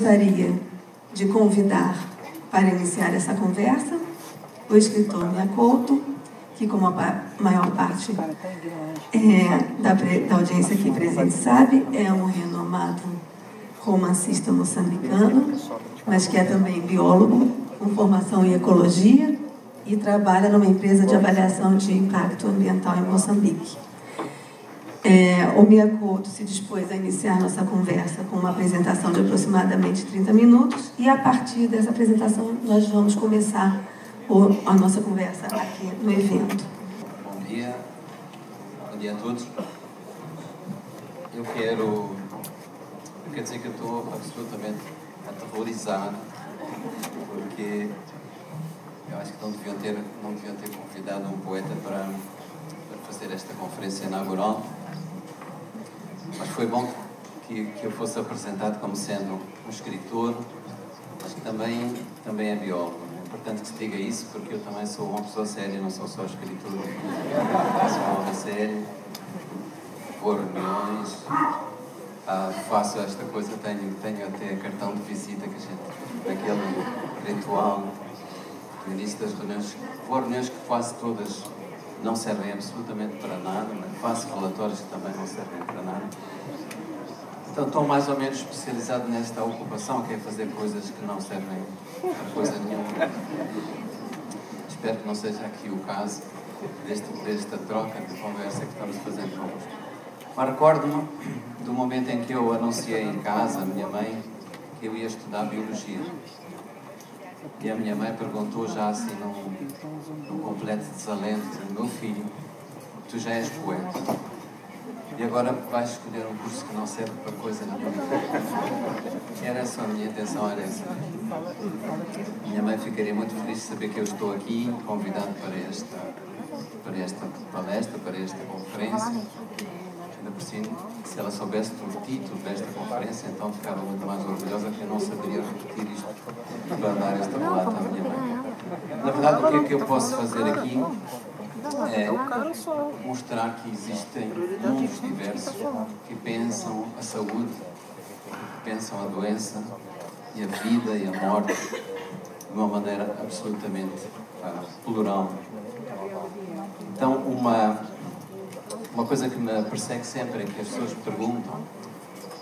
gostaria de convidar para iniciar essa conversa o escritor Couto, que como a maior parte é, da, da audiência aqui presente sabe, é um renomado romancista moçambicano, mas que é também biólogo, com formação em ecologia e trabalha numa empresa de avaliação de impacto ambiental em Moçambique. É, o Miyakoto se dispôs a iniciar nossa conversa com uma apresentação de aproximadamente 30 minutos e a partir dessa apresentação nós vamos começar o, a nossa conversa aqui no evento. Bom dia, bom dia a todos. Eu quero, eu quero dizer que estou absolutamente aterrorizado porque eu acho que não deviam ter, não deviam ter convidado um poeta para, para fazer esta conferência inaugural mas foi bom que, que eu fosse apresentado como sendo um escritor, mas que também, também é biólogo. É importante que se diga isso, porque eu também sou uma pessoa séria, não sou só escritor. Sou uma homem sério, vou reuniões, ah, faço esta coisa, tenho, tenho até cartão de visita que a gente, naquele ritual no início das reuniões, vou reuniões que quase todas não servem absolutamente para nada, mas faço relatórios que também não servem para nada. Então estou mais ou menos especializado nesta ocupação, que é fazer coisas que não servem para coisa nenhuma. Espero que não seja aqui o caso deste, desta troca de conversa que estamos fazendo convosco. Mas recordo-me do momento em que eu anunciei em casa, a minha mãe, que eu ia estudar Biologia. E a minha mãe perguntou já assim num, num completo desalento, meu filho, tu já és poeta. E agora vais escolher um curso que não serve para coisa nenhuma. Era essa a minha intenção, era essa. Minha mãe ficaria muito feliz de saber que eu estou aqui, convidado para esta, para esta palestra, para esta conferência. Se ela soubesse do título desta conferência, então ficava muito mais orgulhosa que eu não saberia repetir isto. Para dar esta palavra à minha mãe. Na verdade, o que é que eu posso fazer aqui é mostrar que existem mundos diversos que pensam a saúde, que pensam a doença e a vida e a morte de uma maneira absolutamente uh, plural. Então, uma, uma coisa que me persegue sempre é que as pessoas perguntam,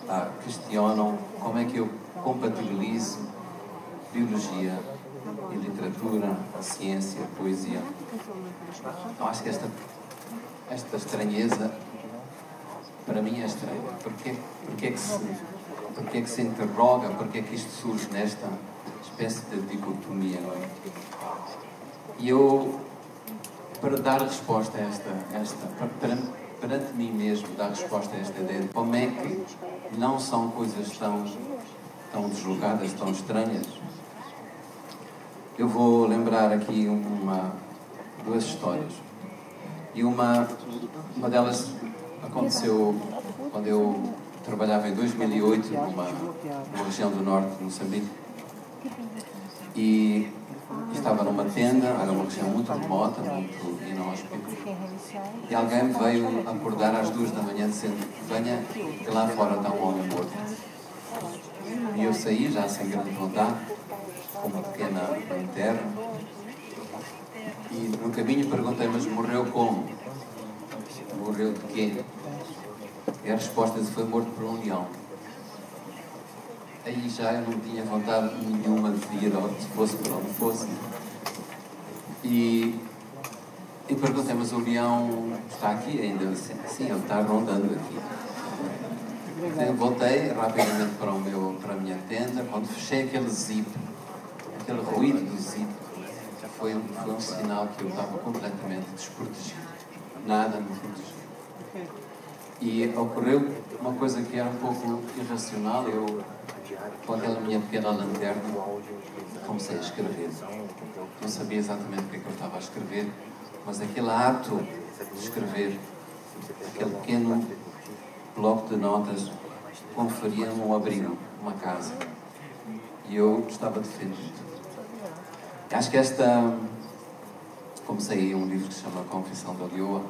uh, questionam como é que eu compatibilizo biologia e literatura, a ciência, a poesia. Eu acho que esta, esta estranheza, para mim é estranha. Porquê, porquê, que se, porquê que se interroga, porquê que isto surge nesta espécie de dicotomia, não é? E eu, para dar resposta a esta, esta para, perante mim mesmo, dar resposta a esta ideia de como é que não são coisas tão, tão deslocadas, tão estranhas, eu vou lembrar aqui uma, duas histórias. E uma, uma delas aconteceu quando eu trabalhava em 2008 numa, numa região do norte de Moçambique. E estava numa tenda, era uma região muito remota, muito inóspita. E alguém veio acordar às duas da manhã dizendo: Venha, que lá fora está um homem morto. E eu saí já sem grande vontade com uma pequena lanterna. E no caminho perguntei, mas morreu como? Morreu de quê? E a resposta foi morto por um leão. Aí já eu não tinha vontade nenhuma de ir, se fosse por onde fosse. E, e perguntei, mas o leão está aqui ainda? Sim, ele está rondando aqui. Eu voltei rapidamente para, o meu, para a minha tenda, quando fechei aquele zip aquele ruído do zip foi, foi um sinal que eu estava completamente desprotegido. Nada me protegia. E ocorreu uma coisa que era um pouco irracional. Eu, com aquela minha pequena lanterna, comecei a escrever. Não sabia exatamente o que é que eu estava a escrever, mas aquele ato de escrever, aquele pequeno bloco de notas, conferia-me um abrigo, uma casa. E eu estava defendido. Acho que esta, comecei um livro que se chama Confissão da Lioa,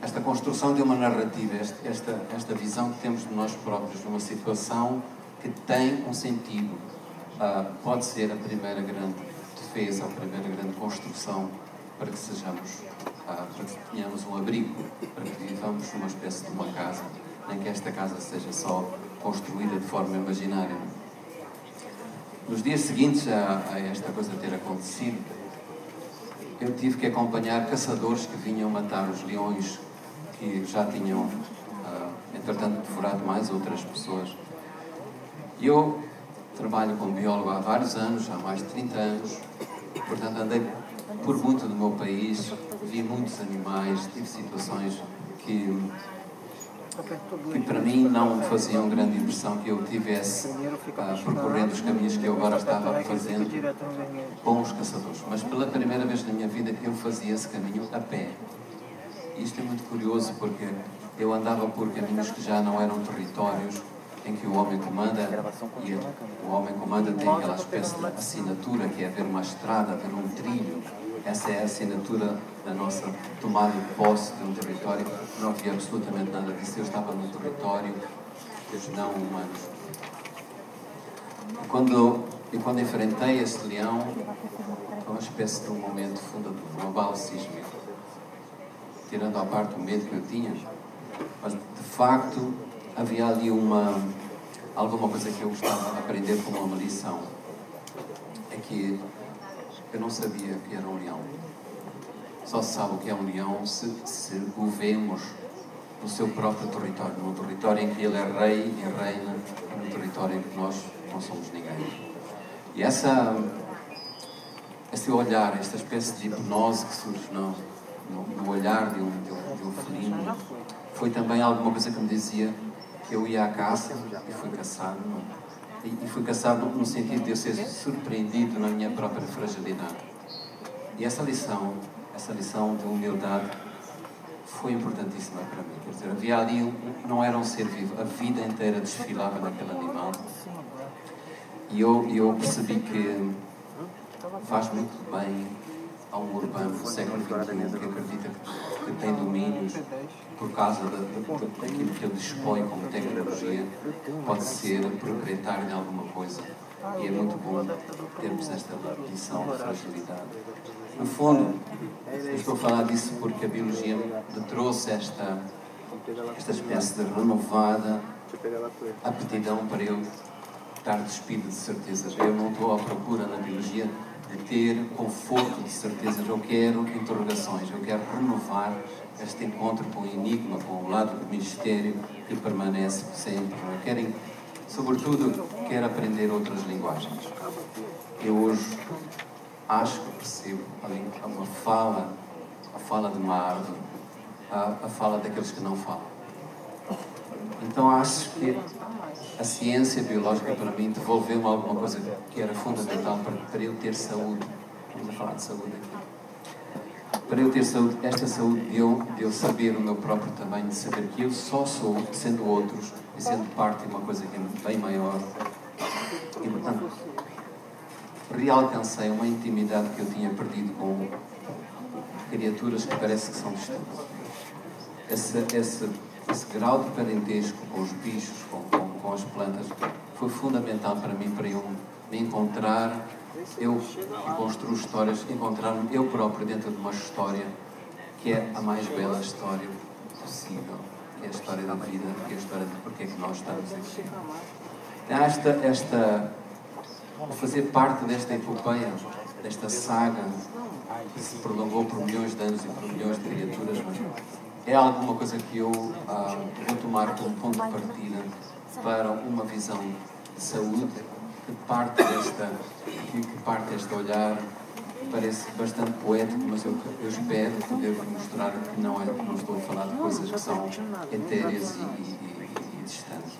esta construção de uma narrativa, esta, esta visão que temos de nós próprios numa situação que tem um sentido, uh, pode ser a primeira grande defesa, a primeira grande construção para que sejamos, uh, para que tenhamos um abrigo, para que vivamos numa espécie de uma casa, nem que esta casa seja só construída de forma imaginária. Nos dias seguintes a, a esta coisa ter acontecido, eu tive que acompanhar caçadores que vinham matar os leões que já tinham, uh, entretanto, devorado mais outras pessoas. Eu trabalho como biólogo há vários anos, há mais de 30 anos, portanto, andei por muito do meu país, vi muitos animais, tive situações que que para mim não faziam grande impressão que eu tivesse uh, percorrendo os caminhos que eu agora estava fazendo com os caçadores. Mas pela primeira vez na minha vida eu fazia esse caminho a pé. Isto é muito curioso porque eu andava por caminhos que já não eram territórios em que o homem comanda e o homem comanda tem aquela espécie de assinatura que é haver uma estrada, haver um trilho essa é a assinatura da nossa tomada de posse de um território. Não havia absolutamente nada disso. Eu estava num território dos não humanos. E quando, e quando enfrentei esse leão, foi uma espécie de um momento fundador, um abalo sísmico. Tirando à parte o medo que eu tinha, mas de facto havia ali uma, alguma coisa que eu gostava de aprender como uma lição. É que eu não sabia que era leão. Só se sabe o que é leão se, se o no seu próprio território, num território em que ele é rei e reina, num território em que nós não somos ninguém. E essa, esse olhar, esta espécie de hipnose que surge no, no, no olhar de um, de, um, de um felino, foi também alguma coisa que me dizia eu ia à caça e fui caçar e, e fui caçado no sentido de eu ser surpreendido na minha própria fragilidade. E essa lição, essa lição de humildade, foi importantíssima para mim. Quer dizer, havia ali, não era um ser vivo, a vida inteira desfilava naquele animal. E eu, eu percebi que faz muito bem a um urbano do século XXI que acredita que, que tem domínios por causa da, da, daquilo que ele dispõe como tecnologia, pode ser proprietário de alguma coisa. E é muito bom termos esta lição de fragilidade. No fundo, eu estou a falar disso porque a biologia me trouxe esta, esta espécie de renovada aptidão para eu estar despido de certezas. Eu não estou à procura na biologia de ter conforto de certezas. Eu quero interrogações, eu quero renovar este encontro com o enigma, com o lado do mistério que permanece sempre. Eu quero, sobretudo, quero aprender outras linguagens. Eu hoje acho que percebo a uma fala, a fala de uma árvore, a, a fala daqueles que não falam. Então acho que a ciência biológica para mim devolveu-me alguma coisa que era fundamental para, para eu ter saúde. Vamos falar de saúde aqui. Para eu ter saúde, esta saúde de eu, de eu saber o meu próprio tamanho, de saber que eu só sou, sendo outros, e sendo parte de uma coisa que é bem maior. E, portanto, realcancei uma intimidade que eu tinha perdido com criaturas que parece que são distantes. Esse, esse, esse grau de parentesco com os bichos, com, com com as plantas foi fundamental para mim, para eu me encontrar, eu que construo histórias, encontrar-me eu próprio dentro de uma história que é a mais bela história possível, que é a história da vida, que é a história de porque é que nós estamos aqui. Esta, esta, fazer parte desta epopeia, desta saga que se prolongou por milhões de anos e por milhões de criaturas, é alguma coisa que eu ah, vou tomar como ponto de partida para uma visão de saúde que parte desta, que parte deste olhar parece bastante poético, mas eu, eu espero poder mostrar que não, é, não estou a falar de coisas que são etéreas e, e, e distantes.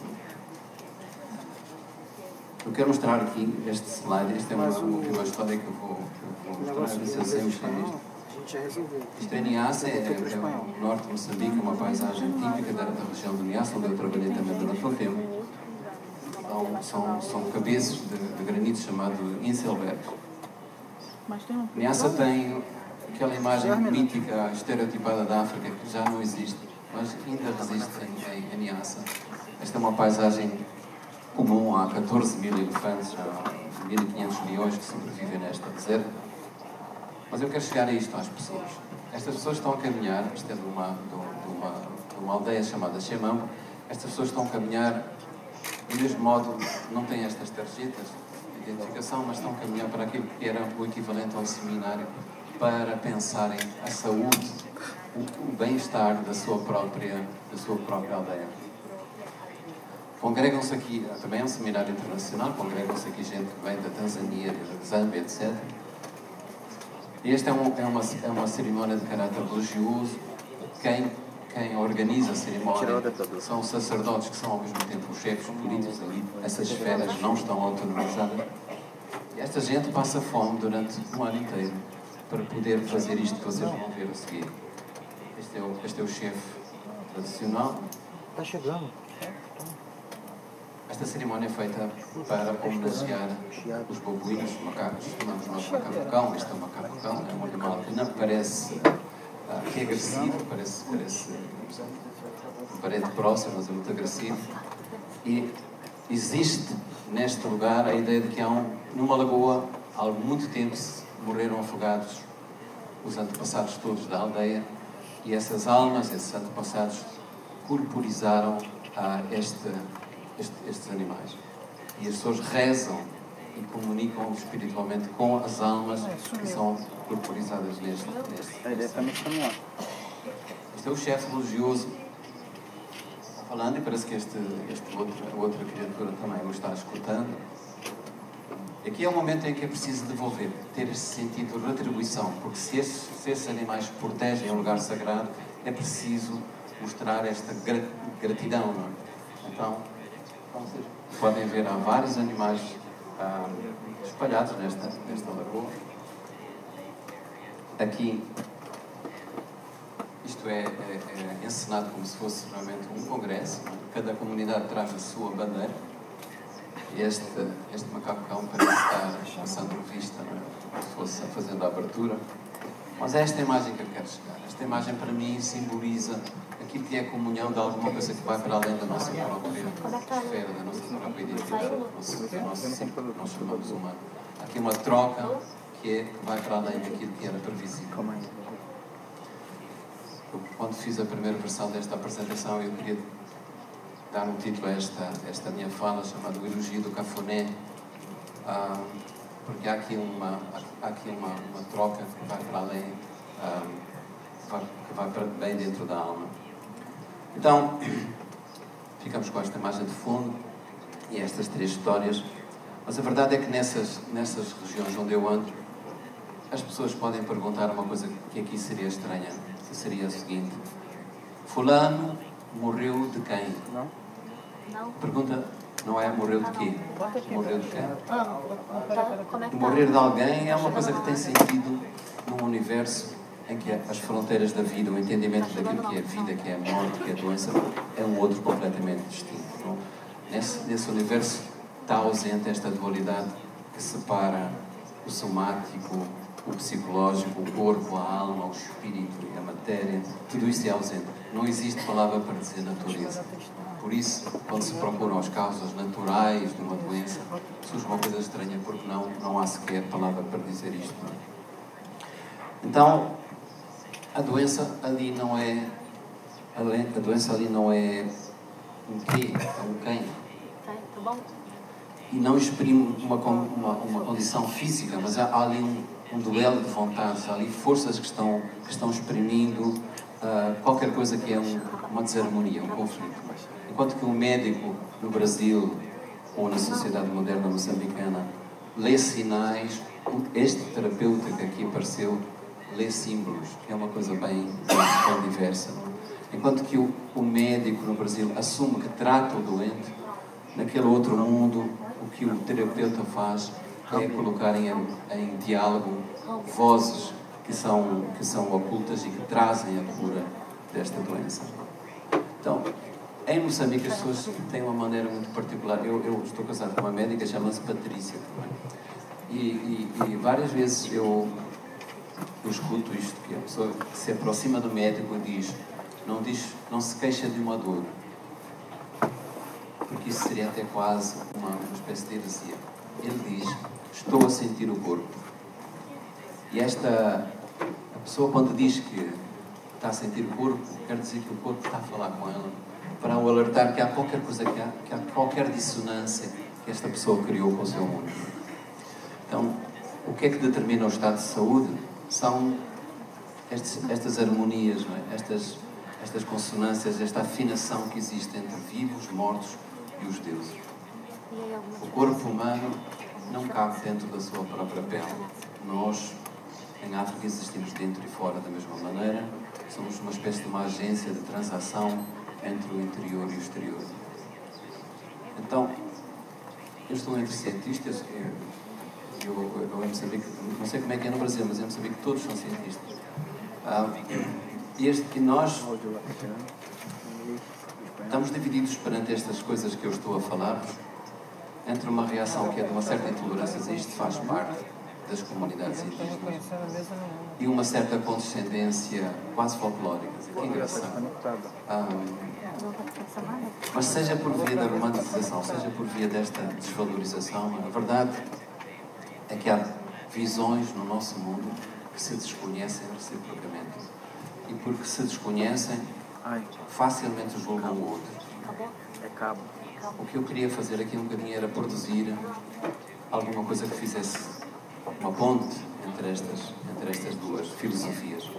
Eu quero mostrar aqui este slide, esta é uma, uma história que eu vou, que eu vou mostrar, se eu sei mostrar isto. Isto é Niassa, é, é, o norte de Moçambique, uma paisagem típica da, da região do Niassa, onde eu trabalhei também durante um tempo. São, são, são cabeças de, de granito chamado Inselberg. Niassa tem aquela imagem mítica, estereotipada da África, que já não existe, mas ainda resiste em, em, em Niassa. Esta é uma paisagem comum. Há 14 mil elefantes, há 1.500 leões que sobrevivem nesta reserva. Mas eu quero chegar a isto às pessoas. Estas pessoas estão a caminhar, isto é de uma, de uma, de uma aldeia chamada Xemão, estas pessoas estão a caminhar do mesmo modo, não têm estas tarjetas de identificação, mas estão a caminhar para aquilo que era o equivalente ao seminário para pensarem a saúde, o, o bem-estar da sua própria, da sua própria aldeia. Congregam-se aqui, também é um seminário internacional, congregam-se aqui gente que vem da Tanzânia, da Zâmbia, etc. E esta é, um, é, uma, é uma cerimónia de caráter religioso. Quem, quem organiza a cerimónia são os sacerdotes, que são ao mesmo tempo os chefes políticos ali. Essas esferas não estão autonomizadas. E esta gente passa fome durante um ano inteiro para poder fazer isto que vocês vão ver a seguir. Este é o, este é o chefe tradicional. Está chegando. Esta cerimónia é feita para homenagear os babuínos, os macacos, chamamos nós macaco-cão. Este é um macaco-cão, é um animal que não parece uh, que é agressivo, parece, parece parente próximo, mas é muito agressivo. E existe neste lugar a ideia de que há um, numa lagoa, há muito tempo morreram afogados os antepassados todos da aldeia e essas almas, esses antepassados, corporizaram uh, este este, estes animais. E as pessoas rezam e comunicam espiritualmente com as almas que são corporizadas neste. neste. Este é o chefe religioso falando e parece que este, este outro, a outra criatura também o está escutando. Aqui é o momento em que é preciso devolver, ter esse sentido de retribuição, porque se esses, se esses animais protegem um lugar sagrado, é preciso mostrar esta gratidão. Não é? Então, podem ver, há vários animais ah, espalhados nesta, nesta lagoa. Aqui, isto é, é, é encenado como se fosse realmente um congresso. Cada comunidade traz a sua bandeira. Este, este macacão parece estar passando vista, não é? como se fosse fazendo a abertura. Mas é esta imagem que eu quero chegar. Esta imagem, para mim, simboliza aquilo que é comunhão de alguma coisa que vai para além da nossa própria esfera, da nossa própria identidade, do nosso, uma. Aqui uma troca que, é, que vai para além daquilo que era previsível. Quando fiz a primeira versão desta apresentação, eu queria dar um título a esta, esta minha fala, chamado O Elogio do Cafuné, um, porque há aqui uma, há aqui uma, uma troca que vai para além, um, que vai para bem dentro da alma. Então, ficamos com esta imagem de fundo e estas três histórias. Mas a verdade é que nessas, nessas regiões onde eu ando, as pessoas podem perguntar uma coisa que aqui seria estranha, que seria a seguinte: Fulano morreu de quem? Não? Não. Pergunta não é morreu de quê? Morreu de quem? Tá, como é que tá? Morrer de alguém é uma coisa que tem sentido num universo em que as fronteiras da vida, o entendimento daquilo que é vida, que é a morte, que é a doença, é um outro completamente distinto. Não? Nesse, nesse universo está ausente esta dualidade que separa o somático, o psicológico, o corpo, a alma, o espírito e a matéria. Tudo isso é ausente. Não existe palavra para dizer natureza. Por isso, quando se procuram as causas naturais de uma doença, surge uma coisa estranha, porque não, não há sequer palavra para dizer isto. É? Então, a doença ali não é. A doença ali não é um quê, é um quem. Tá? E não exprime uma, uma, uma condição física, mas há ali um, um duelo de vontades, há ali forças que estão, que estão exprimindo uh, qualquer coisa que é um, uma desarmonia, um conflito. Enquanto que um médico no Brasil ou na sociedade moderna moçambicana lê sinais, este terapeuta que aqui apareceu lê símbolos, que é uma coisa bem, bem, diversa. Enquanto que o, o médico no Brasil assume que trata o doente, naquele outro mundo, o que o terapeuta faz é colocar em, em diálogo vozes que são, que são ocultas e que trazem a cura desta doença. Então, em Moçambique as pessoas têm uma maneira muito particular. Eu, eu estou casado com uma médica, chama-se Patrícia. E, e, e várias vezes eu eu escuto isto, que a pessoa se aproxima do médico diz, não diz, não se queixa de uma dor. porque isso seria até quase uma, uma espécie de heresia. Ele diz: Estou a sentir o corpo. E esta a pessoa, quando diz que está a sentir o corpo, quer dizer que o corpo está a falar com ela, para o alertar que há qualquer coisa, que há, que há qualquer dissonância que esta pessoa criou com o seu mundo. Então, o que é que determina o estado de saúde? São estes, estas harmonias, é? estas, estas consonâncias, esta afinação que existe entre vivos, mortos e os deuses. O corpo humano não cabe dentro da sua própria pele. Nós, em África, existimos dentro e fora da mesma maneira. Somos uma espécie de uma agência de transação entre o interior e o exterior. Então, eu estou entre cientistas, eu, eu, em Moçambique, não sei como é que é no Brasil, mas em Moçambique todos são cientistas. Ah, este, e nós estamos divididos perante estas coisas que eu estou a falar entre uma reação que é de uma certa intolerância, isto faz parte das comunidades indígenas e uma certa condescendência quase folclórica. Que engraçado. Ah, mas seja por via da romantização, seja por via desta desvalorização, a verdade é que há visões no nosso mundo que se desconhecem reciprocamente. E porque se desconhecem, facilmente julgam o outro. É cabo. O que eu queria fazer aqui um bocadinho era produzir alguma coisa que fizesse uma ponte entre estas, entre estas duas filosofias.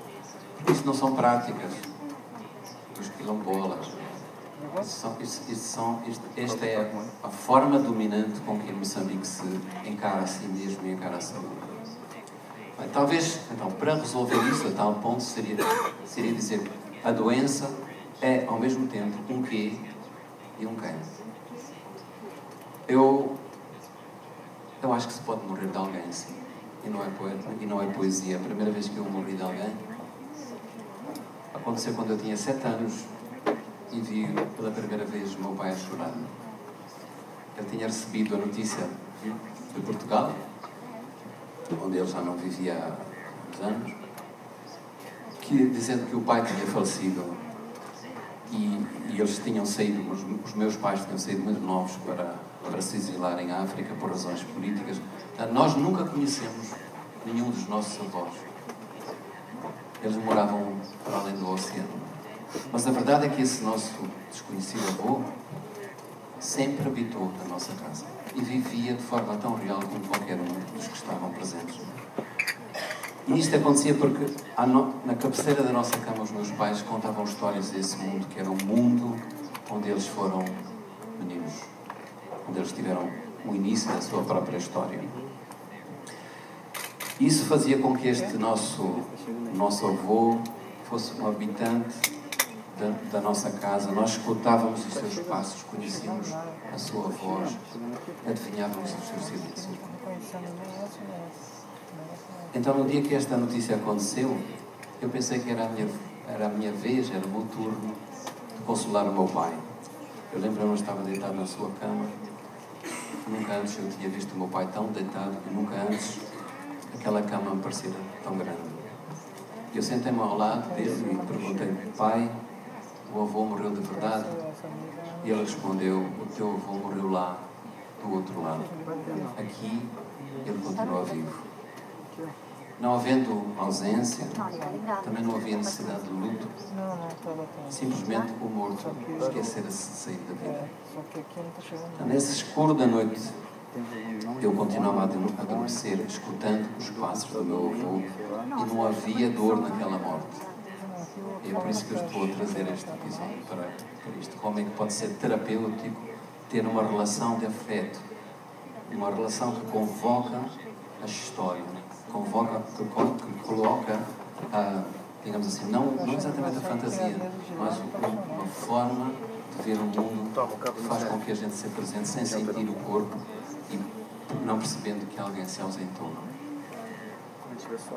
Isto não são práticas dos quilombolas. São, isto, isto são, isto, esta é a forma dominante com que Moçambique se encara a si mesmo e encara a saúde. Bem, talvez, então, para resolver isso a tal ponto, seria, seria dizer que a doença é, ao mesmo tempo, um quê e um quem. Eu, eu acho que se pode morrer de alguém, sim. E não, é poeta, e não é poesia. A primeira vez que eu morri de alguém aconteceu quando eu tinha sete anos e vi pela primeira vez o meu pai a chorar. Ele tinha recebido a notícia de Portugal, onde ele já não vivia há uns anos, que, dizendo que o pai tinha falecido e, e eles tinham saído, os, os, meus pais tinham saído muito novos para, para se exilar em África por razões políticas. Nós nunca conhecemos nenhum dos nossos avós. Eles moravam para além do oceano. Mas a verdade é que esse nosso desconhecido avô sempre habitou na nossa casa e vivia de forma tão real como qualquer um dos que estavam presentes. E isto acontecia porque na cabeceira da nossa cama os meus pais contavam histórias desse mundo, que era um mundo onde eles foram meninos, onde eles tiveram o início da sua própria história. Isso fazia com que este nosso, nosso avô fosse um habitante da, da, nossa casa, nós escutávamos os seus passos, conhecíamos a sua voz, adivinhávamos os seus silêncios. Então, no dia que esta notícia aconteceu, eu pensei que era a minha, era a minha vez, era o meu turno de consolar o meu pai. Eu lembro-me, estava deitado na sua cama. Nunca antes eu tinha visto o meu pai tão deitado e nunca antes aquela cama me parecia tão grande. Eu sentei-me ao lado dele e perguntei: Pai, o avô morreu de verdade? E ele respondeu: O teu avô morreu lá, do outro lado. Aqui, ele continua vivo. Não havendo ausência, também não havia necessidade de luto. Simplesmente o morto esquecera-se de sair da vida. Nesse escuro da noite, eu continuava a adormecer, escutando os passos do meu avô, e não havia dor naquela morte. E é por isso que eu estou a trazer este episódio para, para isto. Como é que pode ser terapêutico ter uma relação de afeto, uma relação que convoca a história, convoca, que, que coloca, a, digamos assim, não, não exatamente a fantasia, mas uma forma de ver o mundo que faz com que a gente se presente sem sentir o corpo e não percebendo que alguém se ausentou.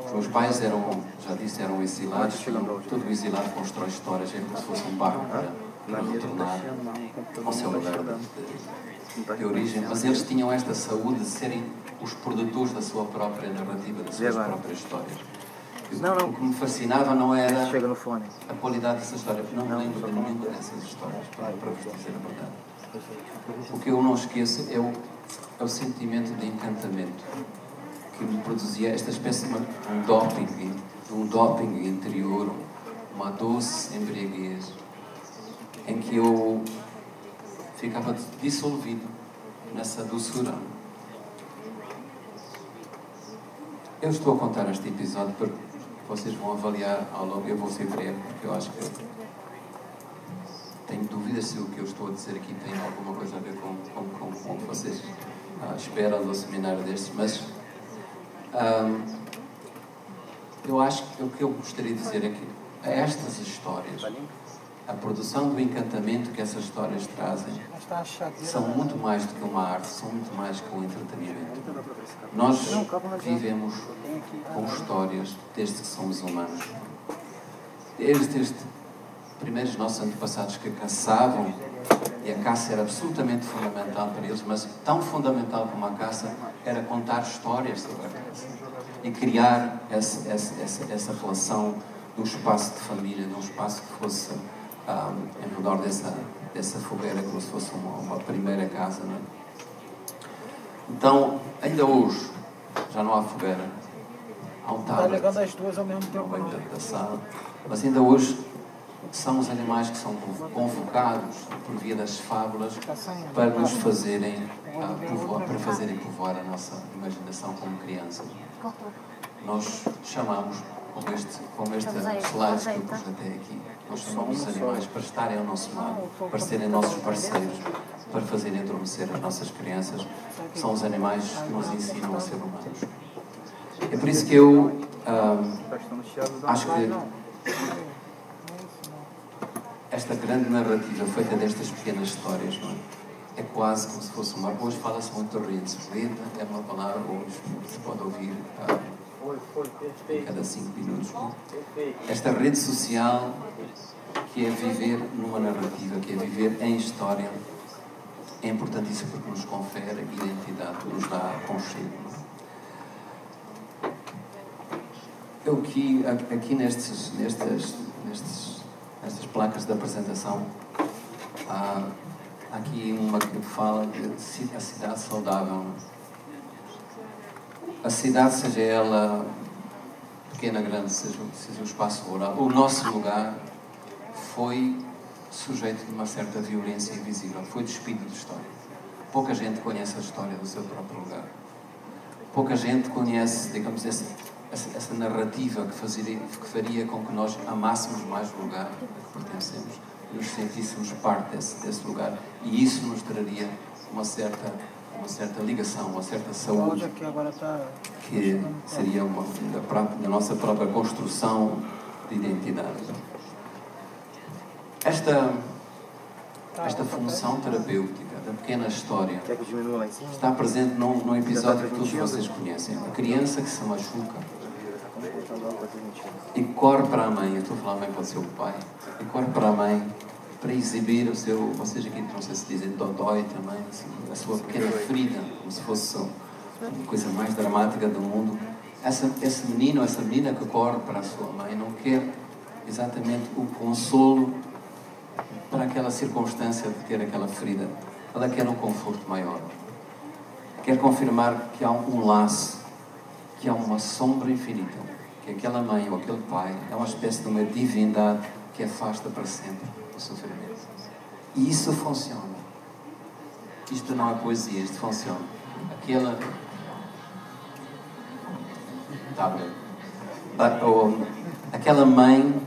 Os meus pais eram, já disse, eram exilados. Todo exilado constrói histórias, é como se fosse um barco para, para retornar ao seu lugar de, de, origem. Mas eles tinham esta saúde de serem os produtores da sua própria narrativa, das suas próprias histórias. Não, não. O que me fascinava não era a qualidade dessa história, porque não me lembro de nenhuma dessas histórias, para, para vos dizer a verdade. O que eu não esqueço é o, é o sentimento de encantamento que me produzia esta espécie de um doping, de um doping interior, uma doce embriaguez, em que eu ficava dissolvido nessa doçura. Eu estou a contar este episódio porque vocês vão avaliar ao longo, eu vou ser breve, porque eu acho que tenho dúvidas se o que eu estou a dizer aqui tem alguma coisa a ver com, com, que vocês ah, esperam do seminário destes, mas eu acho que o que eu gostaria de dizer é que estas histórias, a produção do encantamento que essas histórias trazem, são muito mais do que uma arte, são muito mais que um entretenimento. Nós vivemos com histórias desde que somos humanos. Desde este primeiros nossos antepassados que caçavam, e a caça era absolutamente fundamental para eles, mas tão fundamental como a caça era contar histórias sobre a caça e criar essa, essa, essa, essa relação de um espaço de família, de um espaço que fosse um, em redor dessa, dessa fogueira, como se fosse uma, uma primeira casa. Não é? Então, ainda hoje, já não há fogueira, há um tablet, Está duas ao mesmo tempo. mas ainda hoje são os animais que são convocados por via das fábulas para nos fazerem ah, povoar, para fazerem povoar a nossa imaginação como crianças. Nós chamamos, como este, como este slide que eu projetei aqui, nós chamamos os animais para estarem ao nosso lado, para serem nossos parceiros, para fazerem adormecer as nossas crianças. São os animais que nos ensinam a ser humanos. É por isso que eu ah, acho que esta grande narrativa feita destas pequenas histórias, não é? É quase como se fosse uma. Hoje fala-se muito de rede. É uma palavra hoje se pode ouvir a cada cinco minutos. Esta rede social que é viver numa narrativa, que é viver em história, é importantíssimo porque nos confere identidade, nos dá conchego. Eu aqui, aqui nestes, nestes, placas de apresentação, há aqui uma que fala de a cidade saudável. A cidade, seja ela pequena, grande, seja, seja espaço rural, o nosso lugar foi sujeito de uma certa violência invisível, foi despido de história. Pouca gente conhece a história do seu próprio lugar. Pouca gente conhece, digamos, esse essa, essa narrativa que, fazia, que faria com que nós amássemos mais o lugar a que pertencemos, nos sentíssemos parte desse, desse lugar e isso nos traria uma certa uma certa ligação, uma certa saúde que seria uma da, da nossa própria construção de identidade. Esta esta função terapêutica da pequena história está presente num, num episódio que todos vocês conhecem. A criança que se machuca e corre para a mãe, eu estou falar mãe ser o pai, e corre para a mãe para exibir o seu, vocês aqui não sei se dizem dodói também, assim, a sua pequena ferida, como se fosse a coisa mais dramática do mundo. Essa, esse menino, essa menina que corre para a sua mãe não quer exatamente o consolo para aquela circunstância de ter aquela ferida. Ela quer um conforto maior. Quer confirmar que há um laço, que há uma sombra infinita que aquela mãe ou aquele pai é uma espécie de uma divindade que afasta para sempre o sofrimento. E isso funciona. Isto não é poesia, isto funciona. Aquela. Está bem. Aquela mãe.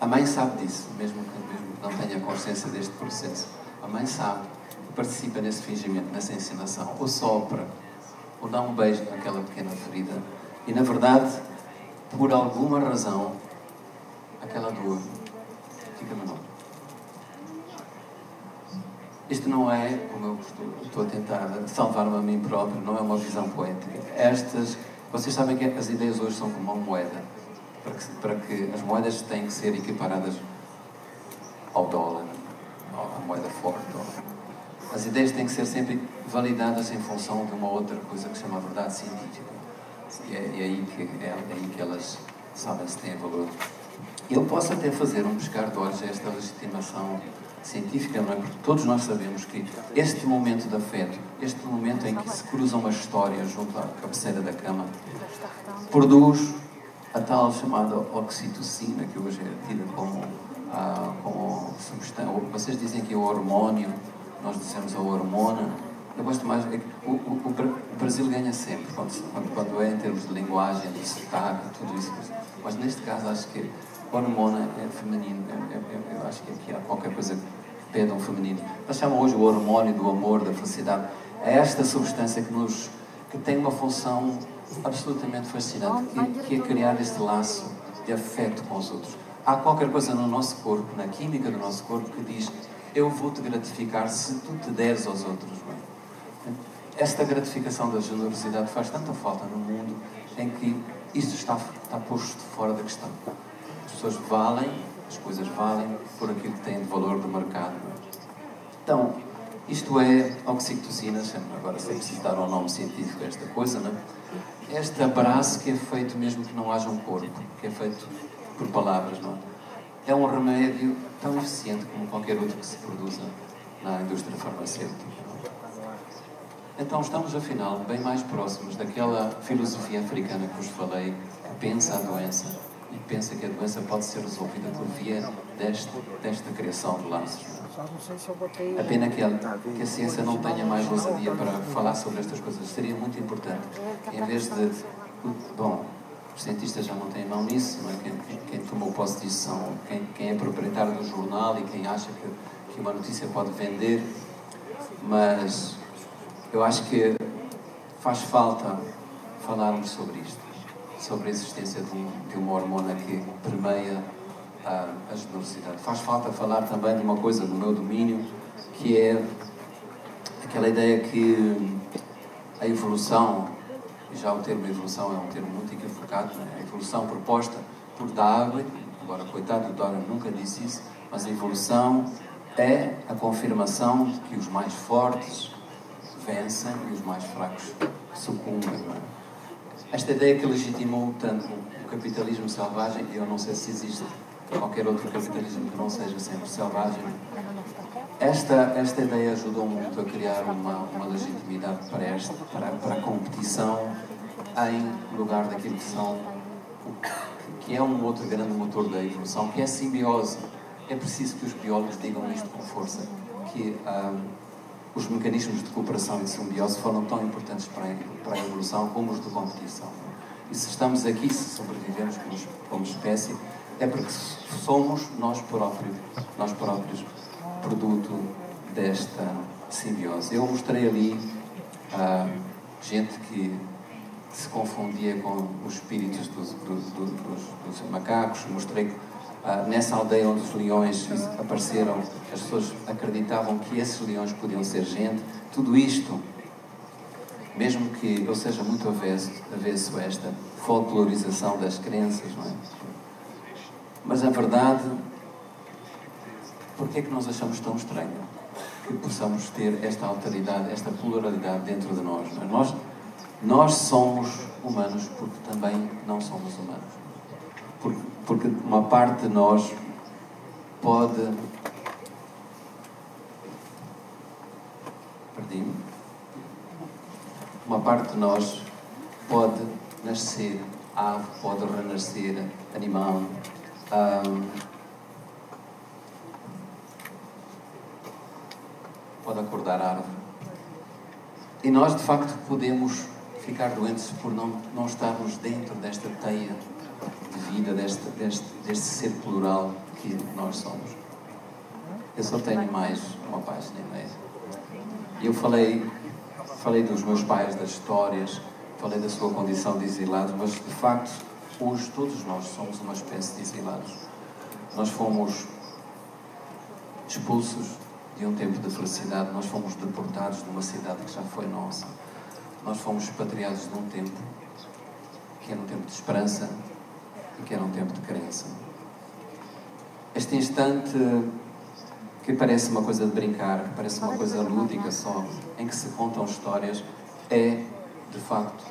A mãe sabe disso, mesmo que, mesmo não tenha consciência deste processo. A mãe sabe, participa nesse fingimento, nessa encenação, ou sopra ou dá um beijo naquela pequena ferida. E na verdade, por alguma razão, aquela dor fica menor. Isto não é, como eu estou a tentar salvar-me a mim próprio, não é uma visão poética. Estas, vocês sabem que as ideias hoje são como uma moeda, para que, para que as moedas têm que ser equiparadas ao dólar, à moeda forte. As ideias têm que ser sempre validadas em função de uma outra coisa que se chama verdade científica. E é, é aí, que, é, é aí que elas sabem se têm valor. Eu posso até fazer um pescar de olhos a esta legitimação científica, não é? Porque todos nós sabemos que este momento de afeto, este momento em que se cruza uma história junto à cabeceira da cama, produz a tal chamada oxitocina, que hoje é tida como, ah, como substância. Vocês dizem que é o hormônio, nós dizemos a hormona. Eu gosto mais. É o, o, o, Brasil ganha sempre, quando, quando, quando, é em termos de linguagem, de sotaque, tudo isso. Mas neste caso, acho que hormona é feminino. Eu, eu, eu acho que aqui há qualquer coisa que pede um feminino. Nós chamamos hoje o hormônio do amor, da felicidade. É esta substância que, nos, que tem uma função absolutamente fascinante, que, que é criar este laço de afeto com os outros. Há qualquer coisa no nosso corpo, na química do nosso corpo, que diz: Eu vou te gratificar se tu te deres aos outros. É? Esta gratificação da generosidade faz tanta falta no mundo em que isso está, está posto fora da questão. As pessoas valem, as coisas valem por aquilo que têm de valor do mercado. Então, isto é oxitocina, agora sem citar o nome científico desta coisa, não é? Este abraço que é feito mesmo que não haja um corpo, que é feito por palavras, não é? É um remédio tão eficiente como qualquer outro que se produza na indústria farmacêutica. Então estamos, afinal, bem mais próximos daquela filosofia africana que vos falei, que pensa a doença e pensa que a doença pode ser resolvida por via desta criação de laços. A pena que a, que a ciência não tenha mais ousadia para falar sobre estas coisas. Seria muito importante. Em vez de. Bom, os cientistas já não têm mão nisso, não é? quem, quem tomou posse disso são quem, quem é proprietário do jornal e quem acha que, que uma notícia pode vender. Mas eu acho que faz falta falarmos sobre isto, sobre a existência de, um, de uma hormona que permeia a, a generosidade. Faz falta falar também de uma coisa do meu domínio, que é aquela ideia que a evolução, já o termo evolução é um termo muito equivocado, né? a evolução proposta por Darwin, agora coitado do Darwin nunca disse isso, mas a evolução é a confirmação de que os mais fortes vencem e os mais fracos sucumbem. É? Esta ideia que legitimou tanto o capitalismo selvagem, eu não sei se existe qualquer outro capitalismo que não seja sempre selvagem. Esta, esta ideia ajudou muito a criar uma, uma legitimidade para, esta, para, para a competição em lugar daquilo que são que é um outro grande motor da evolução, que é a simbiose. É preciso que os biólogos digam isto com força, que um, os mecanismos de cooperação e de simbiose foram tão importantes para a, para a evolução como os de competição. E se estamos aqui, se sobrevivemos como, como espécie, é porque somos nós próprios, nós próprios produto desta simbiose. Eu mostrei ali uh, gente que se confundia com os espíritos dos, dos, dos, dos macacos, mostrei que uh, nessa aldeia onde os leões apareceram, as pessoas acreditavam que esses leões podiam ser gente. Tudo isto, mesmo que eu seja muito avesso, avesso a esta folclorização das crenças, não é? Mas a verdade, porque é que nós achamos tão estranho que possamos ter esta alteridade, esta pluralidade dentro de nós? É? Nós, nós somos humanos porque também não somos humanos. Porque, porque uma parte de nós pode. Perdi-me. Uma parte de nós pode nascer ave, pode renascer animal, um, pode acordar a árvore. E nós, de facto, podemos ficar doentes por não, não estarmos dentro desta teia de vida, deste, deste, deste ser plural que nós somos. Eu só tenho mais uma página e meia. Eu falei, falei dos meus pais, das histórias, falei da sua condição de exilado, mas de facto Hoje, todos nós somos uma espécie de exilados. Nós fomos expulsos de um tempo de felicidade, nós fomos deportados de uma cidade que já foi nossa. Nós fomos expatriados de um tempo que era um tempo de esperança e que era um tempo de crença. Este instante que parece uma coisa de brincar, parece uma coisa lúdica só, em que se contam histórias, é, de facto,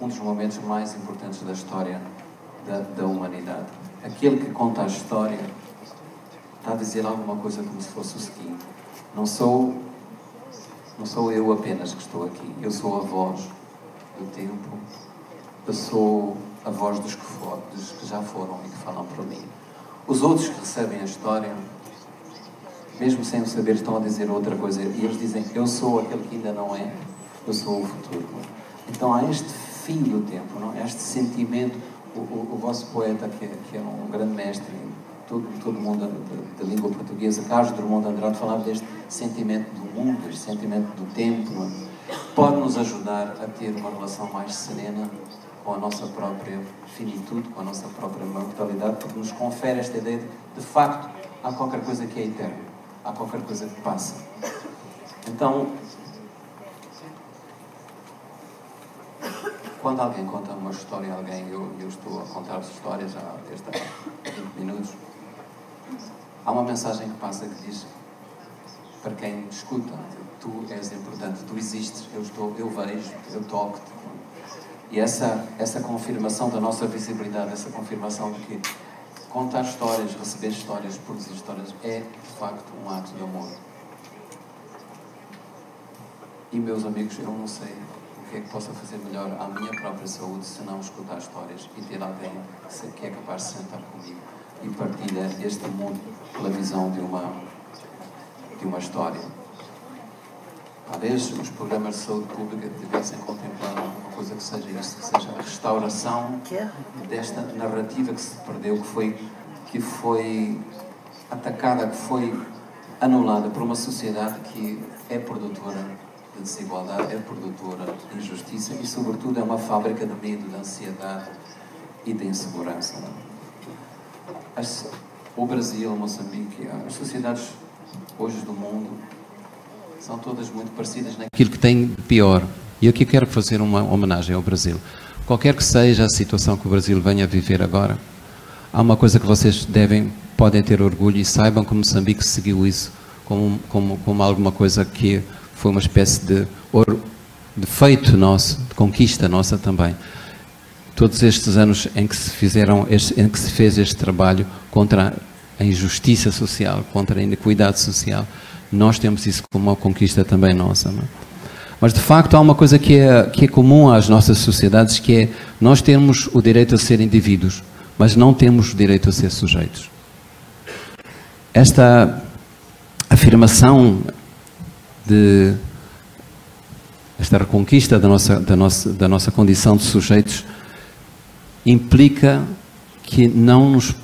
um dos momentos mais importantes da história da, da humanidade. Aquele que conta a história está a dizer alguma coisa como se fosse o seguinte: não sou, não sou eu apenas que estou aqui, eu sou a voz do tempo, eu sou a voz dos que, for, dos que já foram e que falam por mim. Os outros que recebem a história, mesmo sem o saber, estão a dizer outra coisa e eles dizem: Eu sou aquele que ainda não é, eu sou o futuro. Então há este fim do tempo, não? É? este sentimento. O, o, o vosso poeta, que é, que é um grande mestre todo, todo mundo da língua portuguesa, Carlos Drummond de Andrade, falava deste sentimento do mundo, este sentimento do tempo, pode nos ajudar a ter uma relação mais serena com a nossa própria finitude, com a nossa própria mortalidade, porque nos confere esta ideia de, de facto, há qualquer coisa que é eterna, há qualquer coisa que passa. Então, quando alguém conta uma história a alguém, eu, eu estou a contar histórias já desde há 20 minutos, há uma mensagem que passa que diz para quem escuta, tu és importante, tu existes, eu estou, eu vejo, eu toco-te. E essa, essa confirmação da nossa visibilidade, essa confirmação de que contar histórias, receber histórias, produzir histórias, é de facto um ato de amor. E meus amigos, eu não sei o que é que possa fazer melhor à minha própria saúde se não escutar histórias e ter alguém que é capaz de sentar comigo e partilha este mundo pela visão de uma, de uma história. Talvez os programas de saúde pública devessem contemplar alguma coisa que seja isso, que seja a restauração desta narrativa que se perdeu, que foi, que foi atacada, que foi anulada por uma sociedade que é produtora de desigualdade, é produtora de injustiça e, sobretudo, é uma fábrica de medo, de ansiedade e de insegurança. As, o Brasil, Moçambique, as sociedades hoje do mundo são todas muito parecidas naquilo que tem de pior. E aqui quero fazer uma homenagem ao Brasil. Qualquer que seja a situação que o Brasil venha a viver agora, há uma coisa que vocês devem, podem ter orgulho e saibam que Moçambique seguiu isso como, como, como alguma coisa que foi uma espécie de, de feito nosso, de conquista nossa também todos estes anos em que se fizeram este, em que se fez este trabalho contra a injustiça social, contra a inequidade social, nós temos isso como uma conquista também nossa. Não? É? Mas de facto há uma coisa que é, que é comum às nossas sociedades, que é nós temos o direito a ser indivíduos, mas não temos o direito a ser sujeitos. Esta afirmação de esta reconquista da nossa, da nossa, da nossa condição de sujeitos implica que não, nos,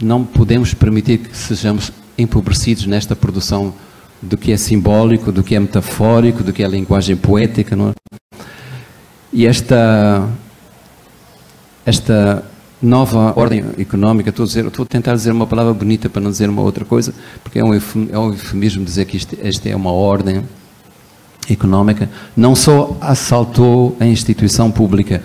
não podemos permitir que sejamos empobrecidos nesta produção do que é simbólico, do que é metafórico, do que é linguagem poética. Não é? E esta, esta nova ordem económica, estou a, dizer, estou a, tentar dizer uma palavra bonita para não dizer uma outra coisa, porque é um, é um eufemismo dizer que isto, esta é uma ordem económica, não só assaltou a instituição pública,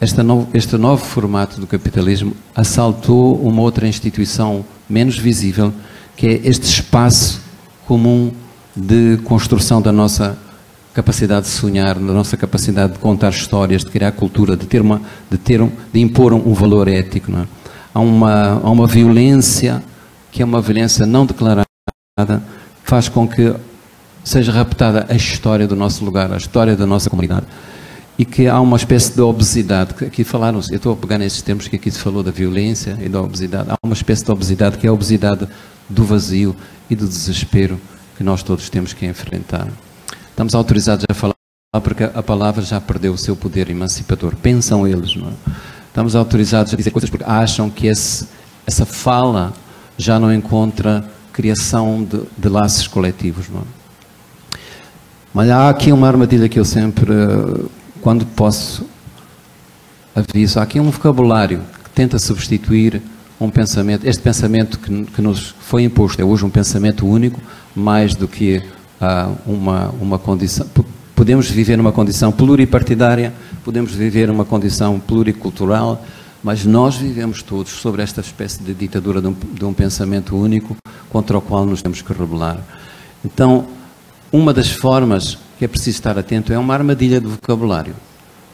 este novo, este novo formato do capitalismo assaltou uma outra instituição menos visível, que é este espaço comum de construção da nossa capacidade de sonhar, da nossa capacidade de contar histórias, de criar cultura, de ter uma, de ter um, de impor um, valor ético. É? Há uma há uma violência que é uma violência não declarada, faz com que seja raptada a história do nosso lugar, a história da nossa comunidade e que há uma espécie de obesidade, que aqui falaram, eu estou a pegar nesses termos que aqui se falou da violência e da obesidade, há uma espécie de obesidade que é a obesidade do vazio e do desespero que nós todos temos que enfrentar. Estamos autorizados a falar porque a palavra já perdeu o seu poder emancipador. Pensam eles, não é? Estamos autorizados a dizer coisas porque acham que esse, essa fala já não encontra criação de, de laços coletivos, não é? Mas há aqui uma armadilha que eu sempre quando posso aviso, há aqui um vocabulário que tenta substituir um pensamento, este pensamento que, que nos foi imposto é hoje um pensamento único, mais do que uh, uma, uma condição. Podemos viver numa condição pluripartidária, podemos viver numa condição pluricultural, mas nós vivemos todos sobre esta espécie de ditadura de um, de um pensamento único contra o qual nos temos que rebelar. Então, uma das formas que é preciso estar atento é uma armadilha de vocabulário,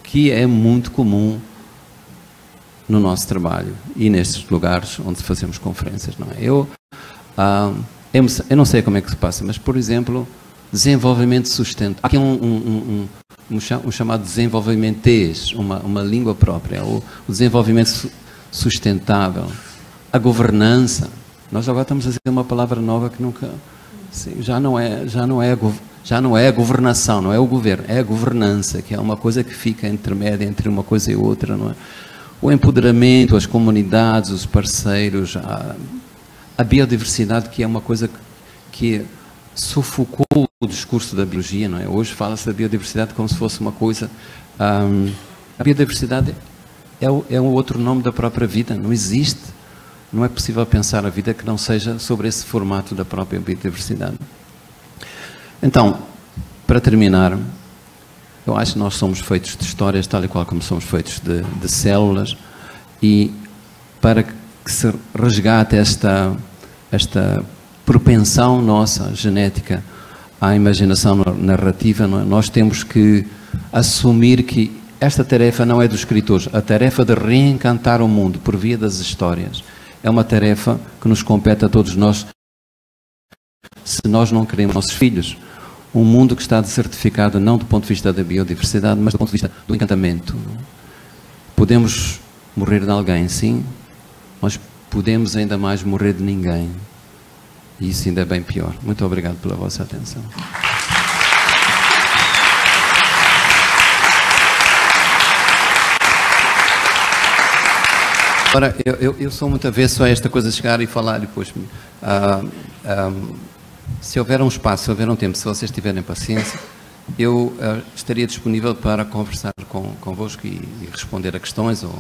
que é muito comum no nosso trabalho e nestes lugares onde fazemos conferências, não é? Eu, ah, eu não sei como é que se passa, mas, por exemplo, desenvolvimento sustentável. Há aqui um, um, um, um chamado desenvolvimentês, uma, uma língua própria, o, o desenvolvimento sustentável, a governança. Nós agora estamos a dizer uma palavra nova que nunca já não é já não é já não é a governação, não é o governo, é a governança, que é uma coisa que fica intermédia entre uma coisa e outra, não é? O empoderamento, as comunidades, os parceiros, a, a biodiversidade, que é uma coisa que, sufocou o discurso da biologia, não é? Hoje fala-se da biodiversidade como se fosse uma coisa. Um, a biodiversidade é, é um outro nome da própria vida, não existe. Não é possível pensar a vida que não seja sobre esse formato da própria biodiversidade. Então, para terminar, eu acho que nós somos feitos de histórias tal e qual como somos feitos de, de células e para que se resgate esta, esta propensão nossa genética à imaginação narrativa, é? nós temos que assumir que esta tarefa não é dos escritores, a tarefa de reencantar o mundo por via das histórias é uma tarefa que nos compete a todos nós se nós não queremos nossos filhos um mundo que está desertificado não do ponto de vista da biodiversidade, mas do ponto de vista do encantamento. Podemos morrer de alguém, sim, mas podemos ainda mais morrer de ninguém. E isso ainda é bem pior. Muito obrigado pela vossa atenção. Agora, eu, eu, eu, sou muito avesso a esta coisa de chegar e falar depois. Uh, uh, se houver um espaço, se houver um tempo, se vocês tiverem paciência, eu uh, estaria disponível para conversar com, convosco e, e responder a questões. Ou...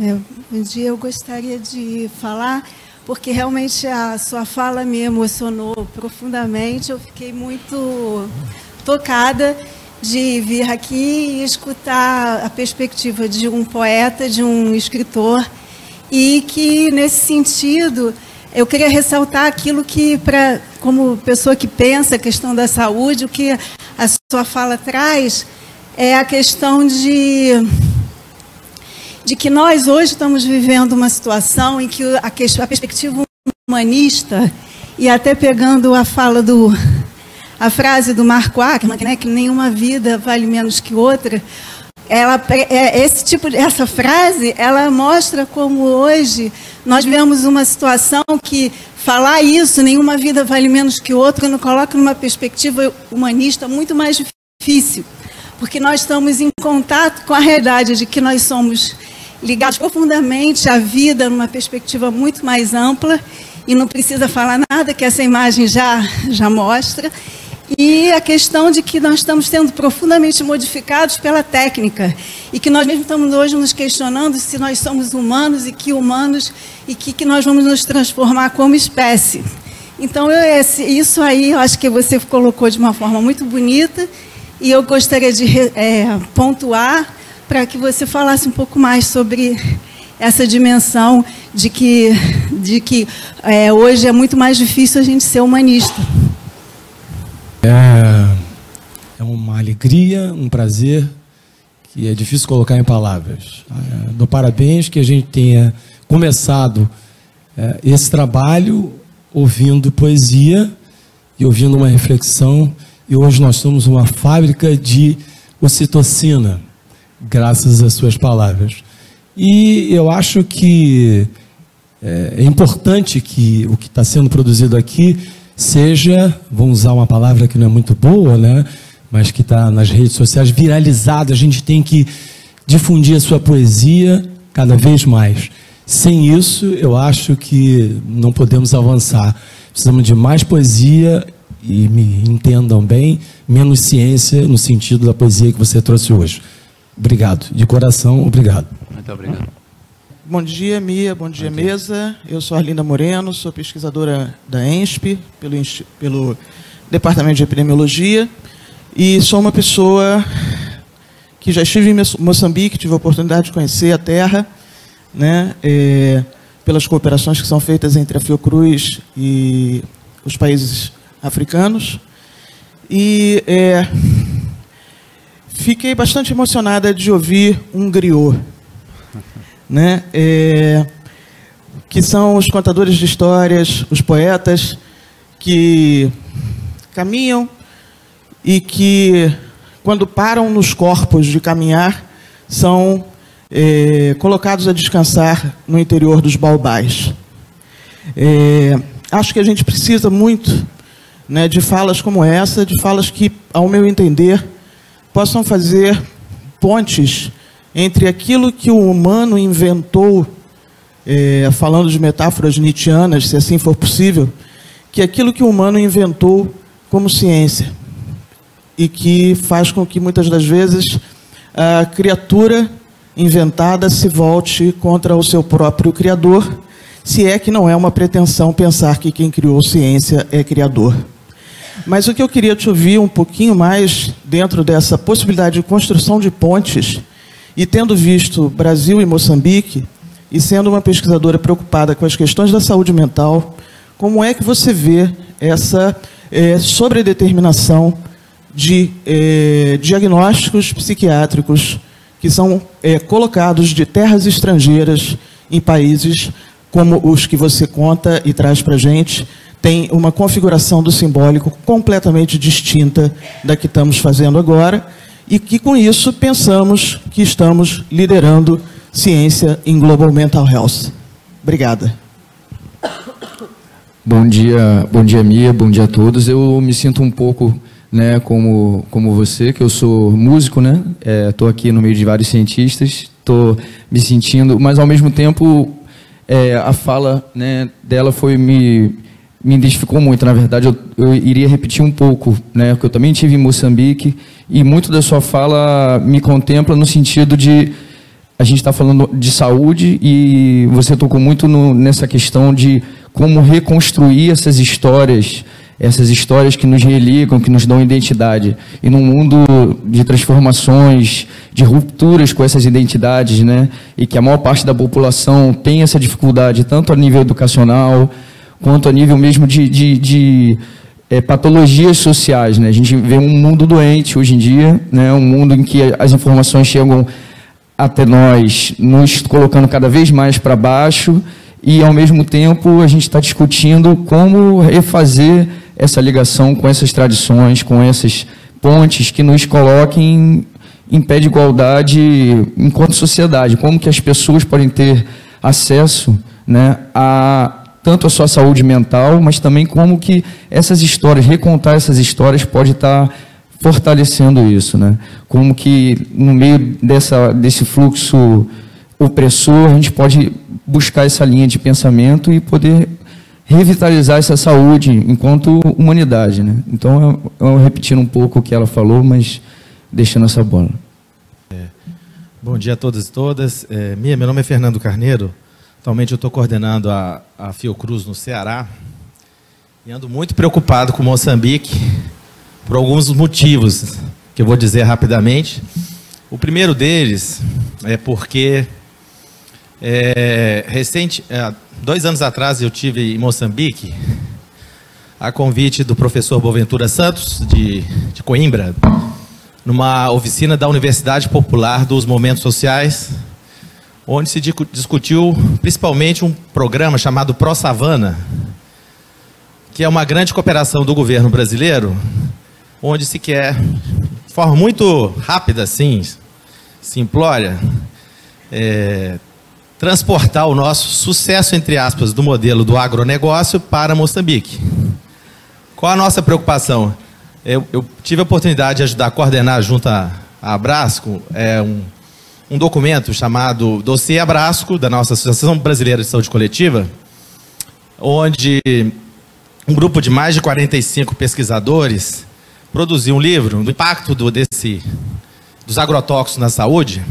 É, um dia eu gostaria de falar porque realmente a sua fala me emocionou profundamente. Eu fiquei muito tocada de vir aqui e escutar a perspectiva de um poeta, de um escritor, e que nesse sentido eu queria ressaltar aquilo que, pra, como pessoa que pensa a questão da saúde, o que a sua fala traz é a questão de de que nós hoje estamos vivendo uma situação em que a, a perspectiva humanista, e até pegando a fala do. a frase do Marco Ackerman, né, que nenhuma vida vale menos que outra, ela, é, esse tipo, essa frase, ela mostra como hoje nós vemos uma situação que falar isso, nenhuma vida vale menos que outra, nos coloca numa perspectiva humanista muito mais difícil, porque nós estamos em contato com a realidade de que nós somos ligados profundamente à vida numa perspectiva muito mais ampla e não precisa falar nada que essa imagem já já mostra. E a questão de que nós estamos sendo profundamente modificados pela técnica e que nós mesmo estamos hoje nos questionando se nós somos humanos e que humanos e que, que nós vamos nos transformar como espécie. Então, eu, esse, isso aí eu acho que você colocou de uma forma muito bonita e eu gostaria de é, pontuar para que você falasse um pouco mais sobre essa dimensão de que, de que é, hoje é muito mais difícil a gente ser humanista. É, é uma alegria, um prazer que é difícil colocar em palavras. É, dou parabéns que a gente tenha começado é, esse trabalho ouvindo poesia e ouvindo uma reflexão. E hoje nós somos uma fábrica de ocitocina graças às suas palavras. E eu acho que é, é importante que o que está sendo produzido aqui seja, vamos usar uma palavra que não é muito boa, né? mas que está nas redes sociais, viralizado. A gente tem que difundir a sua poesia cada vez mais. Sem isso, eu acho que não podemos avançar. Precisamos de mais poesia e me entendam bem, menos ciência no sentido da poesia que você trouxe hoje. Obrigado. De coração, obrigado. Muito obrigado. Bom dia, Mia. Bom dia, Bom dia. mesa. Eu sou Arlinda Moreno, sou pesquisadora da ENSP, pelo, pelo Departamento de Epidemiologia, e sou uma pessoa que já estive em Moçambique, tive a oportunidade de conhecer a terra, né, é, pelas cooperações que são feitas entre a Fiocruz e os países africanos. E é, Fiquei bastante emocionada de ouvir um griot. né? É, que são os contadores de histórias, os poetas que caminham e que, quando param nos corpos de caminhar, são é, colocados a descansar no interior dos baubais. É, acho que a gente precisa muito né, de falas como essa, de falas que, ao meu entender, possam fazer pontes entre aquilo que o humano inventou, é, falando de metáforas nietzschianas, se assim for possível, que aquilo que o humano inventou como ciência e que faz com que muitas das vezes a criatura inventada se volte contra o seu próprio criador, se é que não é uma pretensão pensar que quem criou ciência é criador. Mas o que eu queria te ouvir um pouquinho mais dentro dessa possibilidade de construção de pontes, e tendo visto Brasil e Moçambique, e sendo uma pesquisadora preocupada com as questões da saúde mental, como é que você vê essa é, sobredeterminação de é, diagnósticos psiquiátricos que são é, colocados de terras estrangeiras em países como os que você conta e traz para a gente, tem uma configuração do simbólico completamente distinta da que estamos fazendo agora, e que com isso pensamos que estamos liderando ciência em Global Mental Health. Obrigada. Bom dia, bom dia Mia, bom dia a todos. Eu me sinto um pouco, né, como como você, que eu sou músico, né? Estou é, aqui no meio de vários cientistas, estou me sentindo, mas ao mesmo tempo é, a fala, né, dela foi me me identificou muito. Na verdade, eu, eu iria repetir um pouco, né? Porque eu também tive em Moçambique e muito da sua fala me contempla no sentido de a gente está falando de saúde e você tocou muito no, nessa questão de como reconstruir essas histórias, essas histórias que nos religam, que nos dão identidade. E num mundo de transformações, de rupturas com essas identidades, né? E que a maior parte da população tem essa dificuldade, tanto a nível educacional, quanto a nível mesmo de, de, de é, patologias sociais. Né? A gente vê um mundo doente hoje em dia, né? um mundo em que as informações chegam até nós, nos colocando cada vez mais para baixo, e ao mesmo tempo a gente está discutindo como refazer essa ligação com essas tradições, com essas pontes que nos coloquem em pé de igualdade enquanto sociedade, como que as pessoas podem ter acesso né, a tanto a sua saúde mental, mas também como que essas histórias, recontar essas histórias pode estar fortalecendo isso, né? Como que no meio dessa, desse fluxo opressor, a gente pode buscar essa linha de pensamento e poder revitalizar essa saúde enquanto humanidade, né? Então, eu, eu repetindo um pouco o que ela falou, mas deixando essa bola. É, bom dia a todos e todas. É, Mia, meu nome é Fernando Carneiro. Atualmente eu estou coordenando a, a Fiocruz no Ceará e ando muito preocupado com Moçambique por alguns motivos que eu vou dizer rapidamente. O primeiro deles é porque é, recente, é, dois anos atrás eu tive em Moçambique a convite do professor Boventura Santos de, de Coimbra numa oficina da Universidade Popular dos Momentos Sociais onde se discutiu principalmente um programa chamado Pro Savana, que é uma grande cooperação do governo brasileiro, onde se quer, de forma muito rápida, assim, simplória, é, transportar o nosso sucesso, entre aspas, do modelo do agronegócio para Moçambique. Qual a nossa preocupação? Eu, eu tive a oportunidade de ajudar a coordenar junto à Abrasco é, um um documento chamado Dossiê Abrasco, da nossa Associação Brasileira de Saúde Coletiva, onde um grupo de mais de 45 pesquisadores produziu um livro do impacto do, desse, dos agrotóxicos na saúde.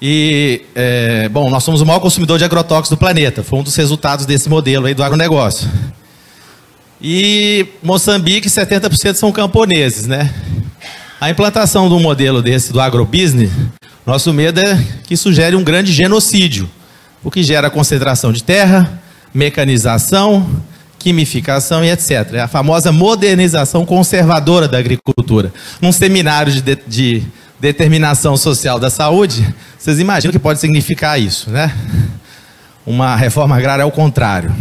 E, é, bom, nós somos o maior consumidor de agrotóxicos do planeta. Foi um dos resultados desse modelo aí do agronegócio. E Moçambique, 70% são camponeses, né? A implantação de um modelo desse do agrobusiness nosso medo é que isso gere um grande genocídio, o que gera concentração de terra, mecanização, quimificação e etc. É a famosa modernização conservadora da agricultura. Num seminário de, de determinação social da saúde, vocês imaginam o que pode significar isso, né? Uma reforma agrária ao contrário.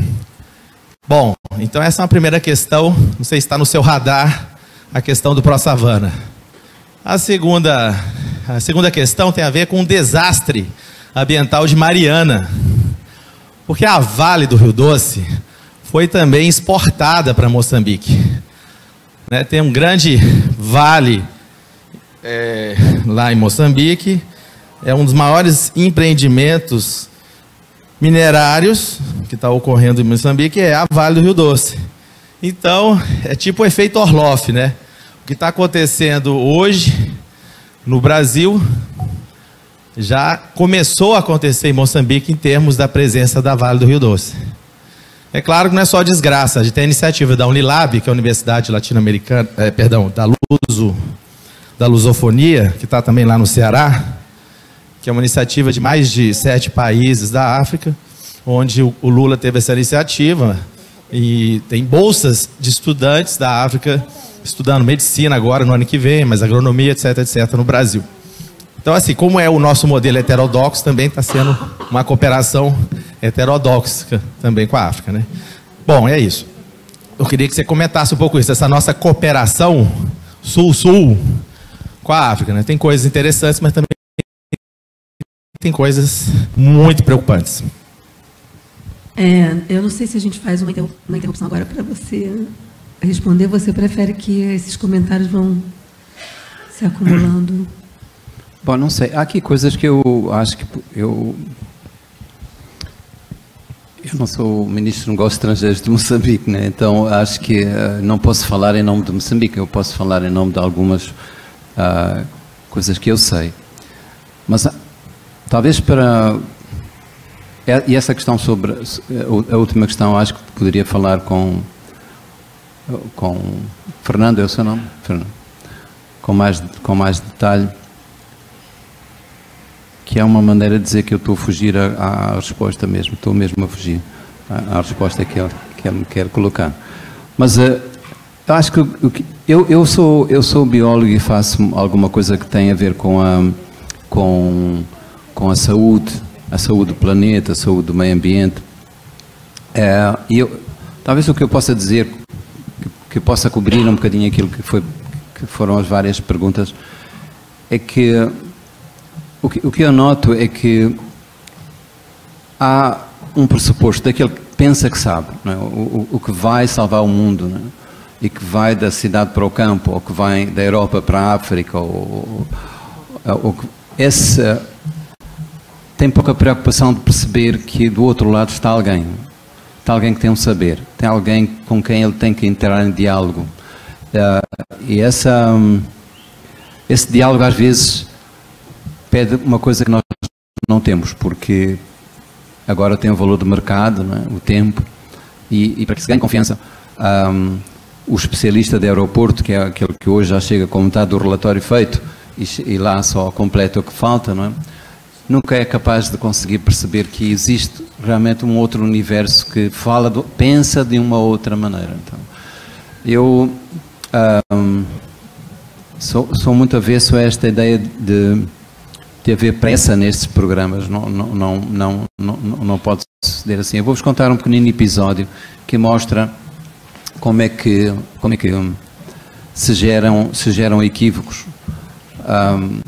Bom, então essa é uma primeira questão, não sei se está no seu radar, a questão do ProSavana. A segunda, a segunda questão tem a ver com o desastre ambiental de Mariana. Porque a Vale do Rio Doce foi também exportada para Moçambique. Né, tem um grande vale é, lá em Moçambique, é um dos maiores empreendimentos minerários que está ocorrendo em Moçambique é a Vale do Rio Doce. Então, é tipo o efeito Orloff, né? O que está acontecendo hoje no Brasil já começou a acontecer em Moçambique em termos da presença da Vale do Rio Doce. É claro que não é só desgraça, a gente tem a iniciativa da Unilab, que é a Universidade Latino-Americana, é, perdão, da Luso, da Lusofonia, que está também lá no Ceará, que é uma iniciativa de mais de sete países da África, onde o Lula teve essa iniciativa e tem bolsas de estudantes da África estudando medicina agora no ano que vem, mas agronomia, etc, etc, no Brasil. Então, assim, como é o nosso modelo heterodoxo, também está sendo uma cooperação heterodoxa também com a África, né? Bom, é isso. Eu queria que você comentasse um pouco isso, essa nossa cooperação sul-sul com a África, né? Tem coisas interessantes, mas também tem coisas muito preocupantes. É, eu não sei se a gente faz uma, uma interrupção agora para você responder. Você prefere que esses comentários vão se acumulando? Bom, não sei. Há aqui coisas que eu acho que eu eu não sou ministro de Negócios Estrangeiros de Moçambique, né? então acho que uh, não posso falar em nome de Moçambique, eu posso falar em nome de algumas uh, coisas que eu sei. Mas uh, talvez para. E essa questão sobre. A última questão, acho que poderia falar com. Com Fernando, é o seu nome? Fernando. Com mais, com mais detalhe que é uma maneira de dizer que eu estou a fugir à, à resposta mesmo, estou mesmo a fugir à, à resposta que ele, que ele me quer colocar. Mas uh, acho que eu, eu, sou, eu sou biólogo e faço alguma coisa que tem a ver com a, com, com a saúde, a saúde do planeta, a saúde do meio ambiente. É, eu, talvez o que eu possa dizer, que, que possa cobrir um bocadinho aquilo que, foi, que foram as várias perguntas, é que o que, o que eu noto é que há um pressuposto daquele que pensa que sabe, é? o, o, o, que vai salvar o mundo, é? E que vai da cidade para o campo, ou que vai da Europa para a África, ou, ou, tem pouca preocupação de perceber que do outro lado está alguém, está alguém que tem um saber, tem alguém com quem ele tem que entrar em diálogo. Uh, e essa, esse diálogo às vezes pede uma coisa que nós não temos, porque agora tem o valor do mercado, é? o tempo, e, e, para que se ganhe confiança, um, o especialista de aeroporto, que é aquele que hoje já chega com metade do relatório feito, e, e lá só completa o que falta, não é? nunca é capaz de conseguir perceber que existe realmente um outro universo que fala, do, pensa de uma outra maneira. Então, eu um, sou, sou muito avesso a esta ideia de de haver pressa nestes programas, não, não, não, não, não, não pode suceder assim. Eu vou-vos contar um pequenino episódio que mostra como é que, como é que um, se, geram, se geram equívocos. Um,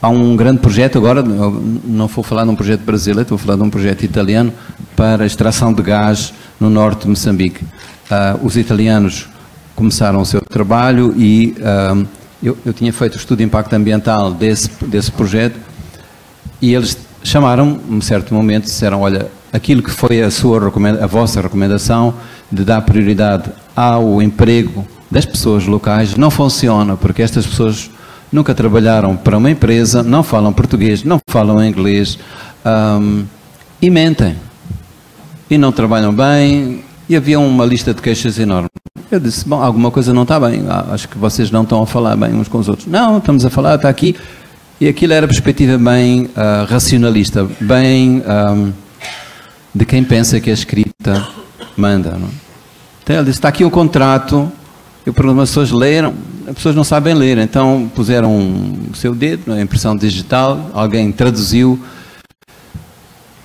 há um grande projeto agora, não vou falar de um projeto brasileiro, a falar de um projeto italiano para extração de gás no norte de Moçambique. Uh, os italianos começaram o seu trabalho e uh, eu, eu tinha feito o estudo de impacto ambiental desse, desse projeto e eles chamaram um certo momento disseram, olha, aquilo que foi a, sua a vossa recomendação de dar prioridade ao emprego das pessoas locais não funciona, porque estas pessoas nunca trabalharam para uma empresa, não falam português, não falam inglês um, e mentem. E não trabalham bem, e havia uma lista de queixas enorme. Eu disse, bom, alguma coisa não está bem, ah, acho que vocês não estão a falar bem uns com os outros. Não, estamos a falar, está aqui. E aquilo era perspectiva bem uh, racionalista, bem um, de quem pensa que a escrita manda. Não? Então ele disse, está aqui o contrato, eu pergunto, as pessoas leram? as pessoas não sabem ler, então puseram o seu dedo na impressão digital, alguém traduziu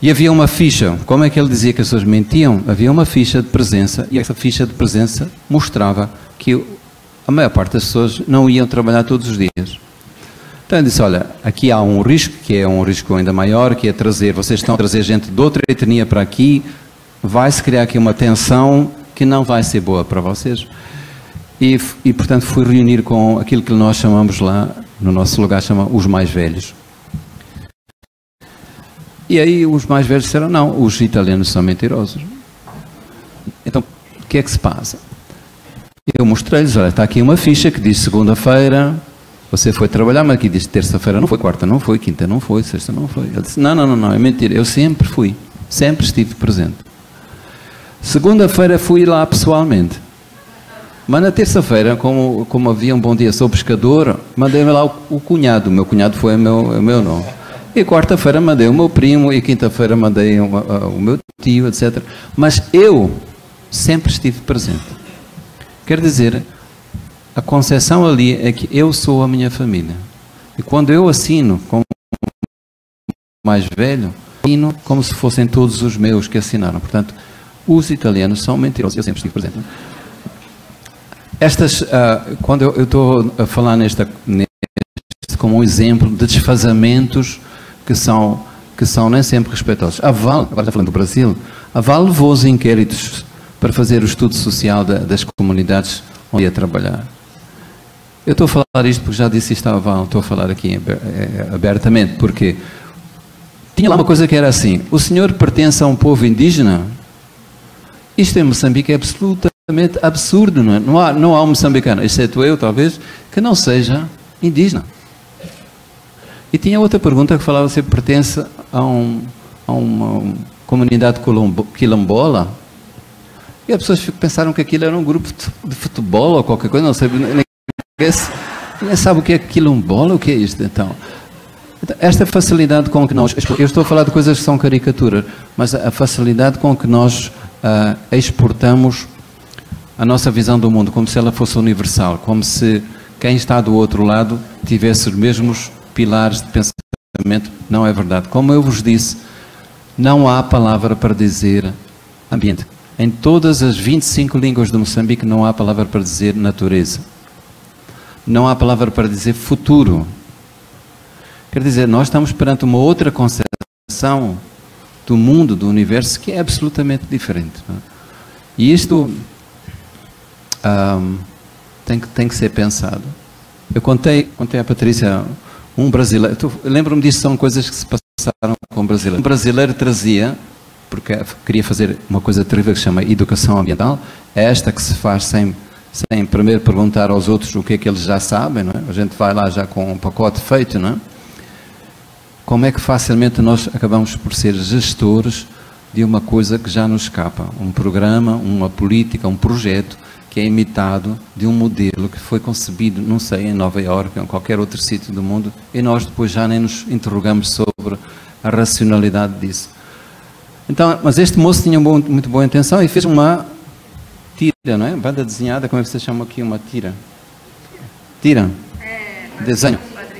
e havia uma ficha. Como é que ele dizia que as pessoas mentiam? Havia uma ficha de presença e essa ficha de presença mostrava que a maior parte das pessoas não iam trabalhar todos os dias. Então ele disse: Olha, aqui há um risco, que é um risco ainda maior, que é trazer, vocês estão a trazer gente de outra etnia para aqui, vai-se criar aqui uma tensão que não vai ser boa para vocês. E, e, portanto, fui reunir com aquilo que nós chamamos lá, no nosso lugar, chama os mais velhos. E aí os mais velhos disseram: não, os italianos são mentirosos. Então, o que é que se passa? Eu mostrei-lhes: olha, está aqui uma ficha que diz segunda-feira, você foi trabalhar, mas aqui diz terça-feira não foi, quarta não foi, quinta não foi, sexta não foi. Ele disse: não, não, não, não, é mentira, eu sempre fui, sempre estive presente. Segunda-feira fui lá pessoalmente. Mas na terça-feira, como, como havia um bom dia, sou pescador, mandei-me lá o, o, cunhado. O meu cunhado foi o meu, o meu nome. E quarta-feira mandei o meu primo, e quinta-feira mandei o, meu tio, etc. Mas eu sempre estive presente. Quer dizer, a concepção ali é que eu sou a minha família. E quando eu assino como mais velho, assino como se fossem todos os meus que assinaram. Portanto, os italianos são mentirosos. Eu sempre estive presente. Estas, uh, quando eu estou a falar nesta, neste como um exemplo de desfazamentos que são, que são nem sempre respeitosos. A Val, agora está falando do Brasil, a Val levou os inquéritos para fazer o estudo social da, das comunidades onde ia trabalhar. Eu estou a falar isto porque já disse isto à Val, estou a falar aqui eh, abertamente, porque tinha lá uma coisa que era assim: o senhor pertence a um povo indígena? Isto em Moçambique é absolutamente absurdo, não é? Não há, não há um moçambicano, exceto eu talvez, que não seja indígena. E tinha outra pergunta que falava se pertence a, um, a uma comunidade quilombola. E as pessoas pensaram que aquilo era um grupo de futebol ou qualquer coisa, não sei, ninguém, sabe o que é quilombola, o que é isto então. Esta facilidade com que nós, eu estou a falar de coisas que são caricaturas, mas a facilidade com que nós uh, exportamos a nossa visão do mundo, como se ela fosse universal, como se quem está do outro lado tivesse os mesmos pilares de pensamento, não é verdade. Como eu vos disse, não há palavra para dizer ambiente. Em todas as 25 línguas de Moçambique não há palavra para dizer natureza. Não há palavra para dizer futuro. Quer dizer, nós estamos perante uma outra concepção do mundo, do universo, que é absolutamente diferente. É? E isto um, tem, que, tem que ser pensado. Eu contei, contei à Patrícia um brasileiro, lembro-me disso, são coisas que se passaram com um brasileiro. Um brasileiro trazia, porque queria fazer uma coisa terrível que se chama educação ambiental, é esta que se faz sem, sem primeiro perguntar aos outros o que é que eles já sabem, não é? A gente vai lá já com um pacote feito, não é? Como é que facilmente nós acabamos por ser gestores de uma coisa que já nos escapa? Um programa, uma política, um projeto que é imitado de um modelo que foi concebido, não sei, em Nova Iorque ou em qualquer outro sítio do mundo, e nós depois já nem nos interrogamos sobre a racionalidade disso. Então, mas este moço tinha muito boa intenção e fez uma tira, não é? Banda desenhada, como é que você chama aqui? Uma tira? Tira? Desenho.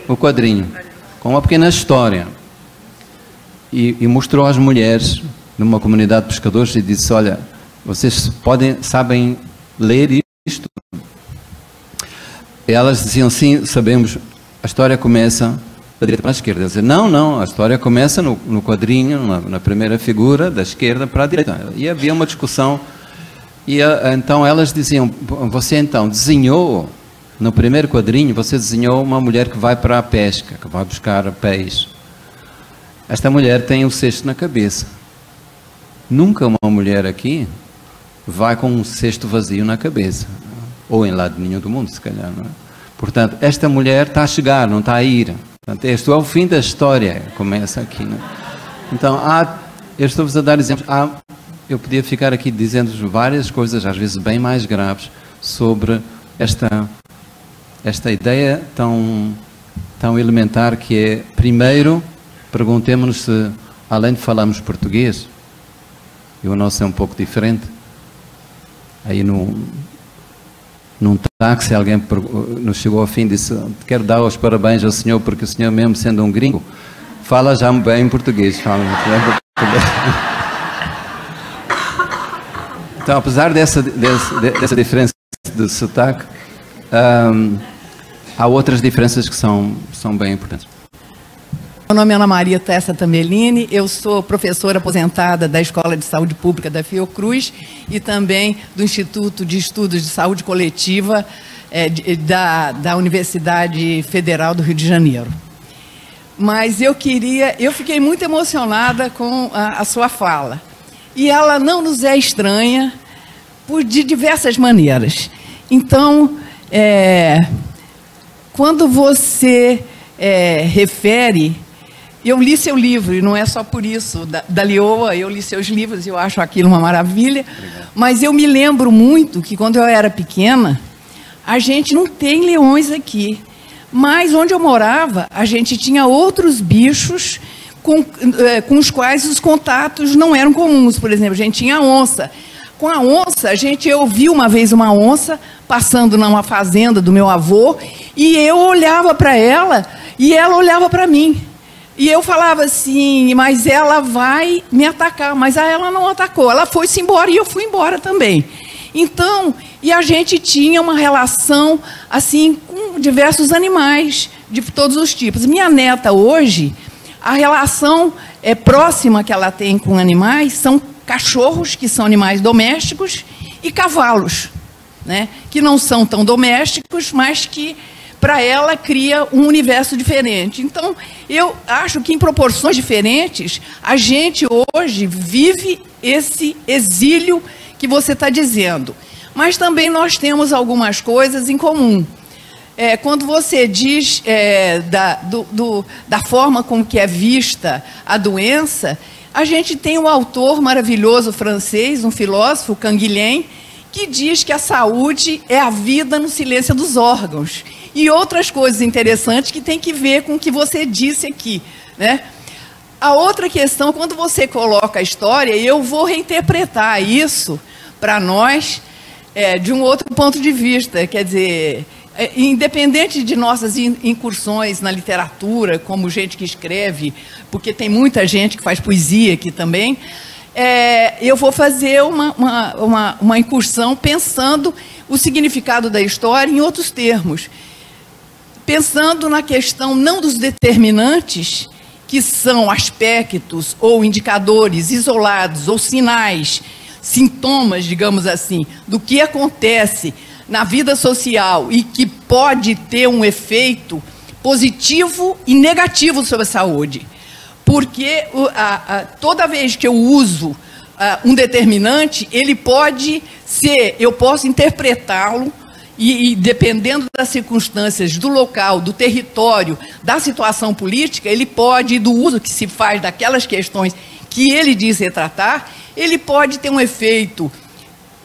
O quadrinho. Com uma pequena história. E, e mostrou às mulheres numa comunidade de pescadores e disse: Olha, vocês podem, sabem ler isto. E elas diziam, sim, sabemos, a história começa da direita para a esquerda. Diziam, não, não, a história começa no, no quadrinho, na, na, primeira figura, da esquerda para a direita. E havia uma discussão, e a, então elas diziam, você então desenhou, no primeiro quadrinho, você desenhou uma mulher que vai para a pesca, que vai buscar peixe. Esta mulher tem o cesto na cabeça. Nunca uma mulher aqui vai com um cesto vazio na cabeça. Ou em lado nenhum do mundo, se calhar. Não é? Portanto, esta mulher está a chegar, não está a ir. Portanto, este é o fim da história. Começa aqui. Não é? Então, há, eu estou-vos a dar exemplos. Há, eu podia ficar aqui dizendo-vos várias coisas, às vezes bem mais graves, sobre esta, esta ideia tão, tão elementar que é, primeiro, perguntemos-nos se, além de falarmos português, e o nosso é um pouco diferente, aí não, não táxi, alguém nos chegou ao fim e disse: Quero dar os parabéns ao senhor, porque o senhor, mesmo sendo um gringo, fala já bem português. Fala bem português. Então, apesar dessa, dessa, dessa diferença de sotaque, um, há outras diferenças que são, são bem importantes. Meu nome é Ana Maria Tessa Tambellini, eu sou professora aposentada da Escola de Saúde Pública da Fiocruz e também do Instituto de Estudos de Saúde Coletiva é, da, da Universidade Federal do Rio de Janeiro. Mas eu queria, eu fiquei muito emocionada com a, a sua fala. E ela não nos é estranha por de diversas maneiras. Então, é, quando você é, refere eu li seu livro, e não é só por isso, da, da Lioa, eu li seus livros e eu acho aquilo uma maravilha. Obrigado. Mas eu me lembro muito que quando eu era pequena, a gente não tem leões aqui. Mas onde eu morava, a gente tinha outros bichos com, eh, com os quais os contatos não eram comuns. Por exemplo, a gente tinha onça. Com a onça, a gente eu vi uma vez uma onça passando numa fazenda do meu avô e eu olhava para ela e ela olhava para mim. E eu falava assim, mas ela vai me atacar. Mas ela não atacou, ela foi-se embora e eu fui embora também. Então, e a gente tinha uma relação assim com diversos animais de todos os tipos. Minha neta hoje, a relação é próxima que ela tem com animais são cachorros, que são animais domésticos, e cavalos, né? que não são tão domésticos, mas que para ela cria um universo diferente. Então, eu acho que em proporções diferentes, a gente hoje vive esse exílio que você está dizendo. Mas também nós temos algumas coisas em comum. É, quando você diz é, da, do, do, da forma como que é vista a doença, a gente tem um autor maravilhoso francês, um filósofo, Canguilhem, que diz que a saúde é a vida no silêncio dos órgãos e outras coisas interessantes que tem que ver com o que você disse aqui, né? A outra questão, quando você coloca a história, eu vou reinterpretar isso para nós é, de um outro ponto de vista, quer dizer, é, independente de nossas incursões na literatura, como gente que escreve, porque tem muita gente que faz poesia aqui também, é, eu vou fazer uma, uma, uma, uma incursão pensando o significado da história em outros termos. Pensando na questão não dos determinantes, que são aspectos ou indicadores isolados ou sinais, sintomas, digamos assim, do que acontece na vida social e que pode ter um efeito positivo e negativo sobre a saúde. Porque toda vez que eu uso um determinante, ele pode ser, eu posso interpretá-lo e, e, dependendo das circunstâncias do local, do território, da situação política, ele pode, do uso que se faz daquelas questões que ele diz retratar, ele pode ter um efeito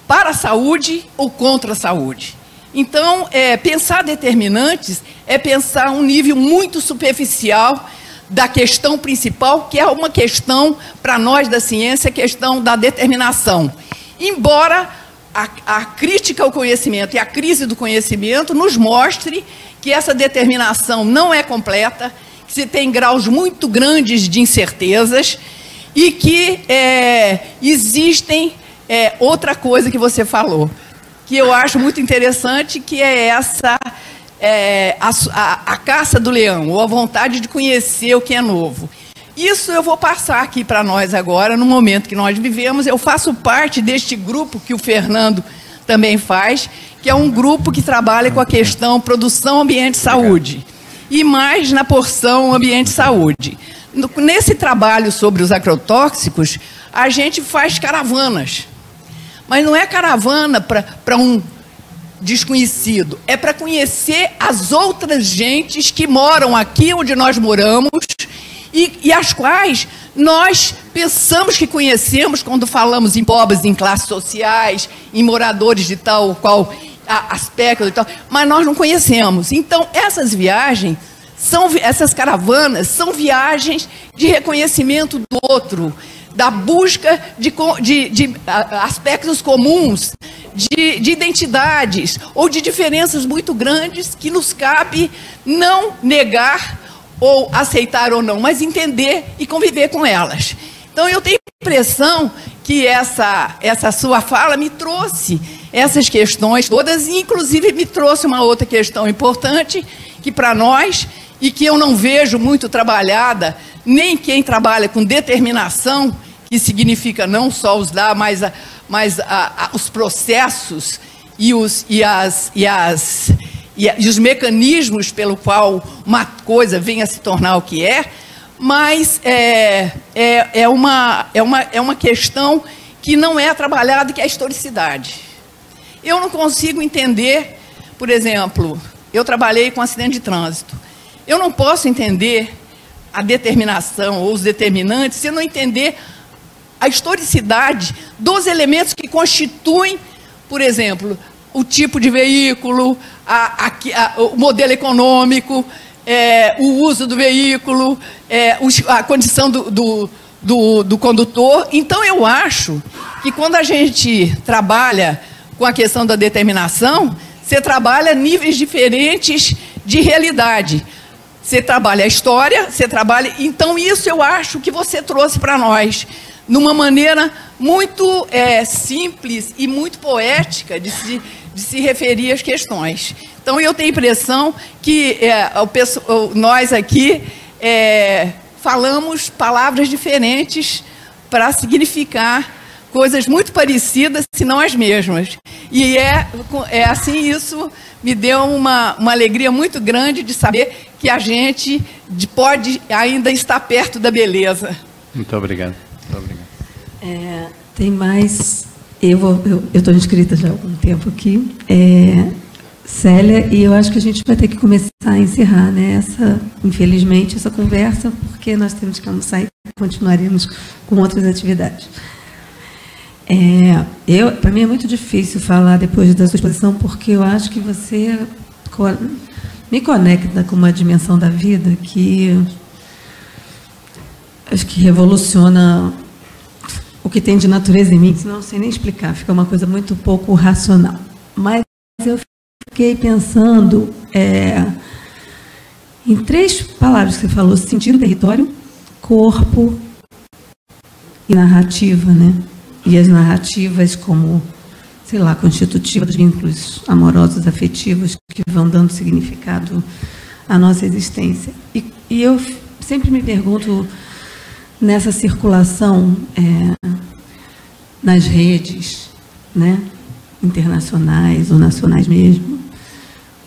para a saúde ou contra a saúde. Então, é, pensar determinantes é pensar um nível muito superficial da questão principal, que é uma questão, para nós da ciência, questão da determinação. Embora a, a, crítica ao conhecimento e a crise do conhecimento nos mostre que essa determinação não é completa, que se tem graus muito grandes de incertezas e que é, existem é, outra coisa que você falou, que eu acho muito interessante, que é essa é, a, a, a caça do leão, ou a vontade de conhecer o que é novo. Isso eu vou passar aqui para nós agora, no momento que nós vivemos. Eu faço parte deste grupo que o Fernando também faz, que é um grupo que trabalha com a questão produção, ambiente e saúde. E mais na porção ambiente e saúde. Nesse trabalho sobre os agrotóxicos, a gente faz caravanas. Mas não é caravana para um desconhecido, é para conhecer as outras gentes que moram aqui onde nós moramos e, e as quais nós pensamos que conhecemos quando falamos em pobres, em classes sociais, em moradores de tal qual aspecto e tal, mas nós não conhecemos. Então, essas viagens, são, essas caravanas, são viagens de reconhecimento do outro, da busca de, de, de aspectos comuns de, de identidades ou de diferenças muito grandes que nos cabe não negar ou aceitar ou não, mas entender e conviver com elas. Então eu tenho a impressão que essa, essa sua fala me trouxe essas questões todas, e inclusive me trouxe uma outra questão importante, que para nós, e que eu não vejo muito trabalhada, nem quem trabalha com determinação, que significa não só os dar, mas, a, mas a, a, os processos e os, e, as, e, as, e, e os mecanismos pelo qual uma coisa venha a se tornar o que é, mas é, é, é, uma, é, uma, é uma questão que não é trabalhada, que é a historicidade. Eu não consigo entender, por exemplo, eu trabalhei com acidente de trânsito. Eu não posso entender a determinação ou os determinantes se eu não entender a historicidade dos elementos que constituem, por exemplo, o tipo de veículo, a, a, a, o modelo econômico, é, o uso do veículo, é, a condição do, do, do, do condutor. Então, eu acho que quando a gente trabalha com a questão da determinação, você trabalha níveis diferentes de realidade. Você trabalha a história, você trabalha. Então, isso eu acho que você trouxe para nós, numa maneira muito é, simples e muito poética de se, de se referir às questões. Então, eu tenho a impressão que é, o, nós aqui é, falamos palavras diferentes para significar coisas muito parecidas, se não as mesmas. E é, é assim, isso me deu uma, uma alegria muito grande de saber que a gente pode ainda estar perto da beleza. Muito obrigado. Muito obrigado. É, tem mais. Eu estou inscrita já há algum tempo aqui. É, Célia, e eu acho que a gente vai ter que começar a encerrar, né, essa, infelizmente, essa conversa, porque nós temos que almoçar e continuaremos com outras atividades. É, eu, para mim é muito difícil falar depois da sua exposição, porque eu acho que você me conecta com uma dimensão da vida que acho que revoluciona o que tem de natureza em mim, não sei nem explicar, fica uma coisa muito pouco racional. Mas eu fiquei pensando é, em três palavras que você falou: sentido, território, corpo e narrativa, né? E as narrativas como, sei lá, constitutivas dos vínculos amorosos, afetivos que vão dando significado à nossa existência. E, e eu sempre me pergunto nessa circulação é, nas redes, né? internacionais ou nacionais mesmo,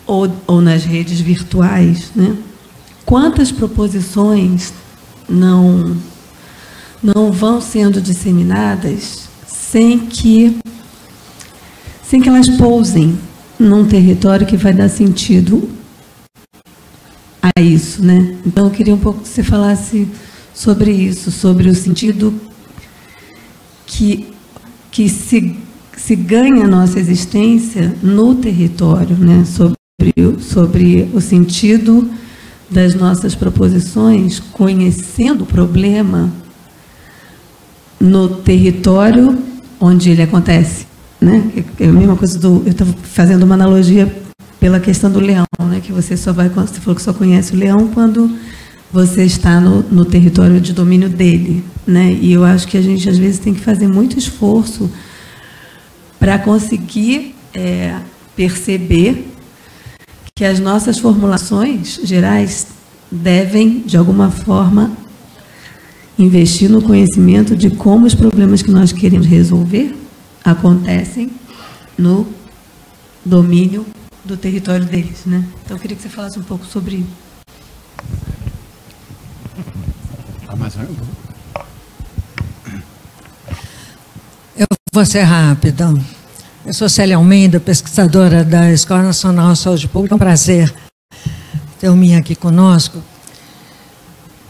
ou, ou nas redes virtuais, né? quantas proposições não, não vão sendo disseminadas sem que, sem que elas pousem num território que vai dar sentido a isso, né? Então eu queria um pouco que você falasse sobre isso, sobre o sentido que, que se, se ganha a nossa existência no território, né? Sobre sobre o sentido das nossas proposições, conhecendo o problema no território onde ele acontece. Né? É a mesma coisa do. Eu estava fazendo uma analogia pela questão do leão, né? que você só vai. Você falou que só conhece o leão quando você está no, no território de domínio dele. Né? E eu acho que a gente, às vezes, tem que fazer muito esforço para conseguir é, perceber que as nossas formulações gerais devem, de alguma forma, investir no conhecimento de como os problemas que nós queremos resolver acontecem no domínio do território deles. Né? Então, eu queria que você falasse um pouco sobre isso. Eu vou ser rápida. Eu sou Célia Almeida, pesquisadora da Escola Nacional de Saúde Pública. É um prazer ter o Minha aqui conosco.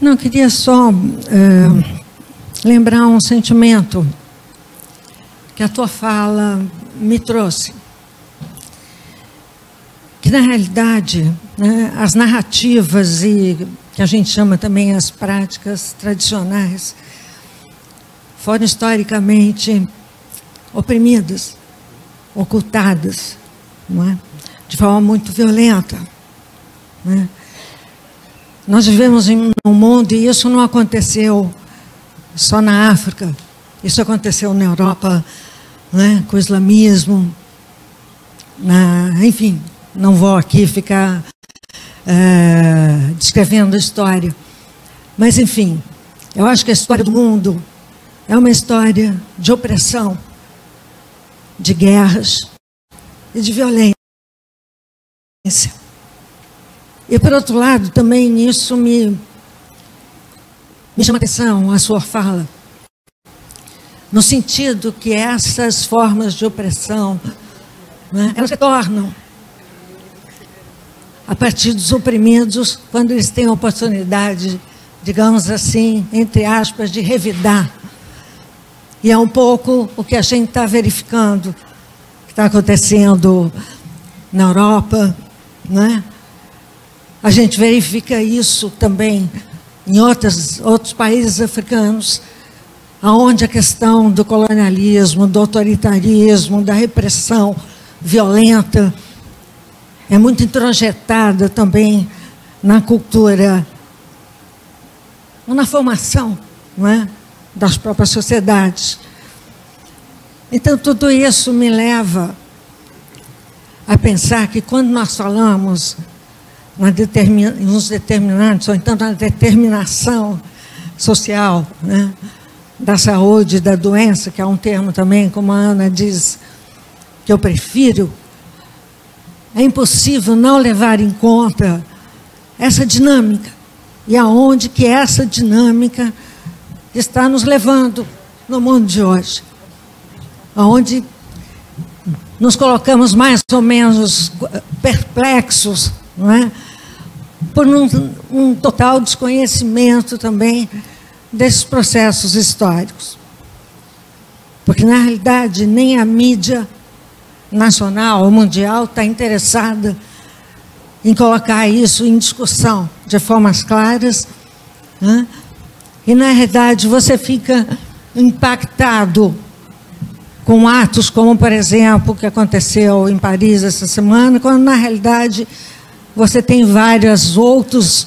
Não, queria só é, lembrar um sentimento que a tua fala me trouxe. Que, na realidade, né, as narrativas e que a gente chama também as práticas tradicionais foram historicamente oprimidas ocultadas, é? de forma muito violenta. Né? Nós vivemos em um mundo e isso não aconteceu só na África, isso aconteceu na Europa, né, com o islamismo, na, enfim, não vou aqui ficar é, descrevendo a história. Mas, enfim, eu acho que a história do mundo é uma história de opressão, de guerras e de violência. E, por outro lado, também isso me, me chama atenção, a sua fala, no sentido que essas formas de opressão, né, elas retornam a partir dos oprimidos, quando eles têm a oportunidade, digamos assim, entre aspas, de revidar. E é um pouco o que a gente está verificando, que está acontecendo na Europa, né? A gente verifica isso também em outros, outros países africanos, onde a questão do colonialismo, do autoritarismo, da repressão violenta, é muito introjetada também na cultura, na formação não é? das próprias sociedades. Então, tudo isso me leva a pensar que quando nós falamos na determin, nos determinantes, ou então na determinação social né, da saúde, da doença, que é um termo também, como a Ana diz, que eu prefiro, é impossível não levar em conta essa dinâmica e aonde que essa dinâmica está nos levando no mundo de hoje. Aonde nos colocamos mais ou menos perplexos, não é? Por um, um total desconhecimento também desses processos históricos. Porque, na realidade, nem a mídia nacional ou mundial está interessada em colocar isso em discussão de formas claras. Né? E, na realidade, você fica impactado com atos como, por exemplo, o que aconteceu em Paris essa semana, quando, na realidade, você tem vários outros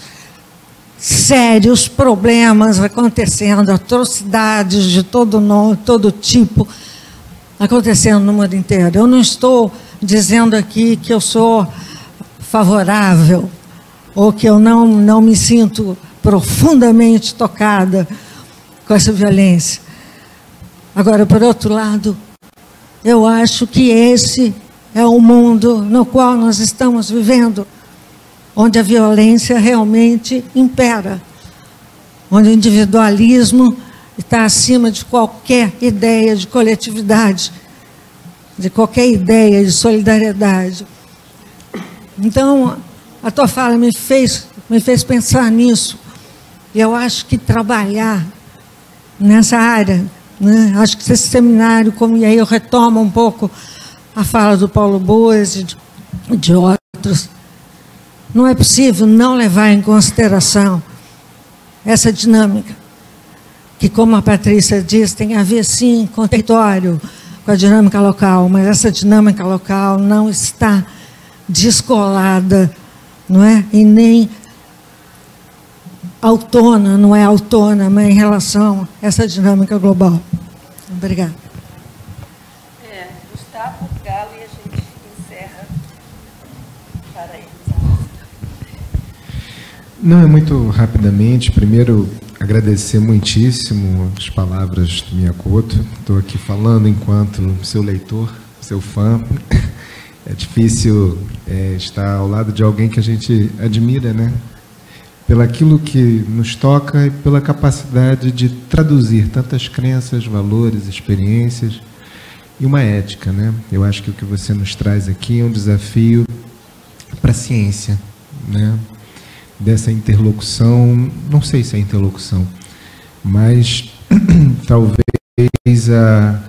sérios problemas acontecendo, atrocidades de todo, todo tipo acontecendo no mundo inteiro. Eu não estou dizendo aqui que eu sou favorável ou que eu não, não me sinto profundamente tocada com essa violência. Agora, por outro lado, eu acho que esse é o mundo no qual nós estamos vivendo, onde a violência realmente impera, onde o individualismo está acima de qualquer ideia de coletividade, de qualquer ideia de solidariedade. Então, a tua fala me fez, me fez pensar nisso. E eu acho que trabalhar nessa área, né? acho que esse seminário, como, e aí eu retomo um pouco a fala do Paulo Boas e de, de outros, não é possível não levar em consideração essa dinâmica que, como a Patrícia diz, tem a ver sim com o território, com a dinâmica local, mas essa dinâmica local não está descolada, não é? E nem autônoma, não é autônoma em relação a essa dinâmica global. Obrigada. É, Gustavo Galo e a gente encerra para eles. Não, é muito rapidamente. Primeiro, agradecer muitíssimo as palavras do Miyakoto. Estou aqui falando enquanto seu leitor, seu fã. É difícil é, estar ao lado de alguém que a gente admira, né? Pelaquilo que nos toca e pela capacidade de traduzir tantas crenças, valores, experiências e uma ética, né? Eu acho que o que você nos traz aqui é um desafio para a ciência, né? Dessa interlocução, não sei se é interlocução, mas talvez a,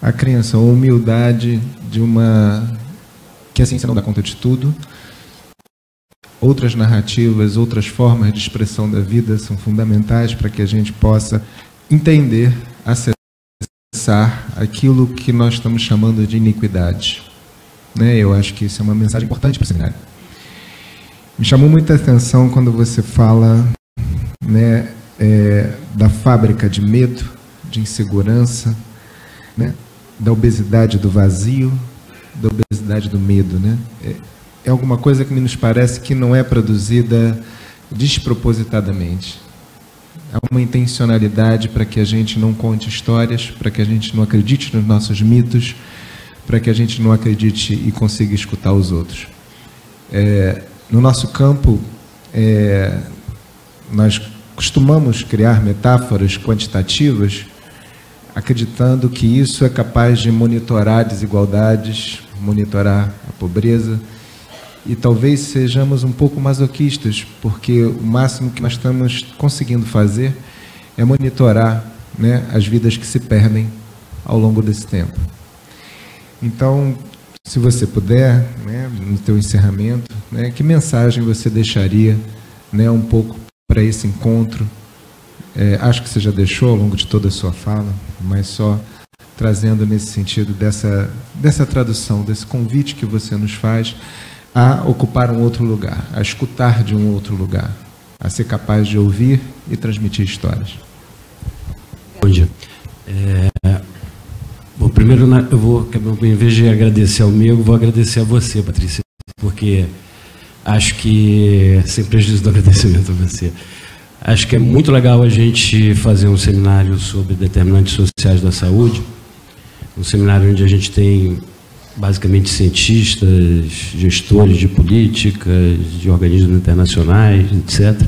a crença, a humildade de uma. que a ciência não dá conta de tudo. Outras narrativas, outras formas de expressão da vida são fundamentais para que a gente possa entender, acessar aquilo que nós estamos chamando de iniquidade. Né? Eu acho que isso é uma mensagem importante para o seminário. Me chamou muita atenção quando você fala né, é, da fábrica de medo, de insegurança, né, da obesidade do vazio, da obesidade do medo. Né? É, é alguma coisa que nos parece que não é produzida despropositadamente. Há uma intencionalidade para que a gente não conte histórias, para que a gente não acredite nos nossos mitos, para que a gente não acredite e consiga escutar os outros. É, no nosso campo, é, nós costumamos criar metáforas quantitativas, acreditando que isso é capaz de monitorar desigualdades, monitorar a pobreza, e talvez sejamos um pouco masoquistas, porque o máximo que nós estamos conseguindo fazer é monitorar né, as vidas que se perdem ao longo desse tempo. Então, se você puder, né, no teu encerramento, né, que mensagem você deixaria né, um pouco para esse encontro? É, acho que você já deixou ao longo de toda a sua fala, mas só trazendo nesse sentido dessa, dessa tradução, desse convite que você nos faz a ocupar um outro lugar, a escutar de um outro lugar, a ser capaz de ouvir e transmitir histórias. Bom dia. É, Bom, primeiro eu vou, em vez de agradecer ao meu, vou agradecer a você, Patrícia, porque acho que, sem prejuízo do agradecimento a você, acho que é muito legal a gente fazer um seminário sobre determinantes sociais da saúde, um seminário onde a gente tem basicamente cientistas, gestores de políticas, de organismos internacionais, etc.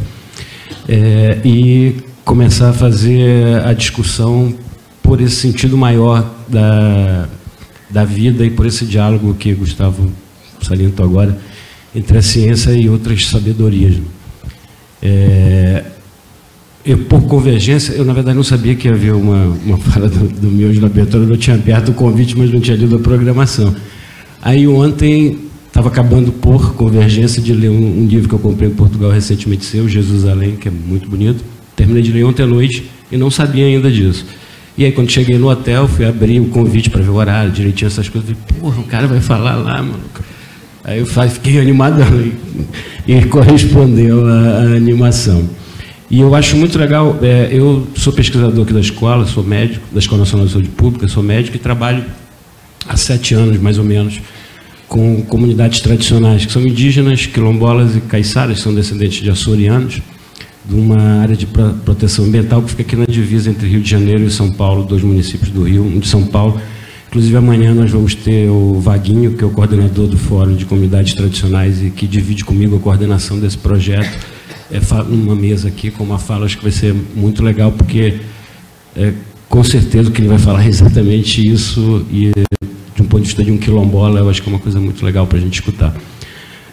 É, e começar a fazer a discussão por esse sentido maior da, da vida e por esse diálogo que Gustavo salientou agora entre a ciência e outras sabedorias. É, eu, por convergência, eu na verdade não sabia que havia uma, uma fala do, do meu na abertura, eu tinha aberto o convite, mas não tinha lido a programação. Aí ontem estava acabando por convergência de ler um, um, livro que eu comprei em Portugal recentemente seu, Jesus Além, que é muito bonito. Terminei de ler ontem à noite e não sabia ainda disso. E aí, quando cheguei no hotel, fui abrir o convite para ver o horário, direitinho essas coisas. Falei, porra, o cara vai falar lá, mano. Aí eu fiquei animadão e, e correspondeu à, animação. E eu acho muito legal, é, eu sou pesquisador aqui da escola, sou médico, da Escola Nacional de Saúde Pública, sou médico e trabalho há sete anos, mais ou menos, com comunidades tradicionais, que são indígenas, quilombolas e caiçaras, são descendentes de açorianos de uma área de proteção ambiental que fica aqui na divisa entre Rio de Janeiro e São Paulo, dois municípios do Rio, de São Paulo. Inclusive amanhã nós vamos ter o Vaguinho, que é o coordenador do Fórum de Comunidades Tradicionais e que divide comigo a coordenação desse projeto, é, numa mesa aqui com uma fala, acho que vai ser muito legal, porque é, com certeza o que ele vai falar é exatamente isso e de um ponto de vista de um quilombola, eu acho que é uma coisa muito legal para a gente escutar.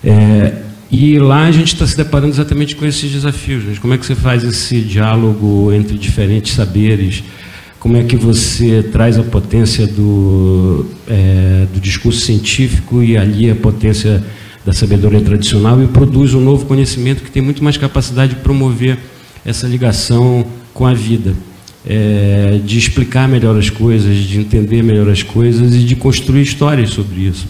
É, e lá a gente está se deparando exatamente com esses desafios. Né? Como é que você faz esse diálogo entre diferentes saberes? Como é que você traz a potência do, é, do discurso científico e ali a potência da sabedoria tradicional e produz um novo conhecimento que tem muito mais capacidade de promover essa ligação com a vida, é, de explicar melhor as coisas, de entender melhor as coisas e de construir histórias sobre isso.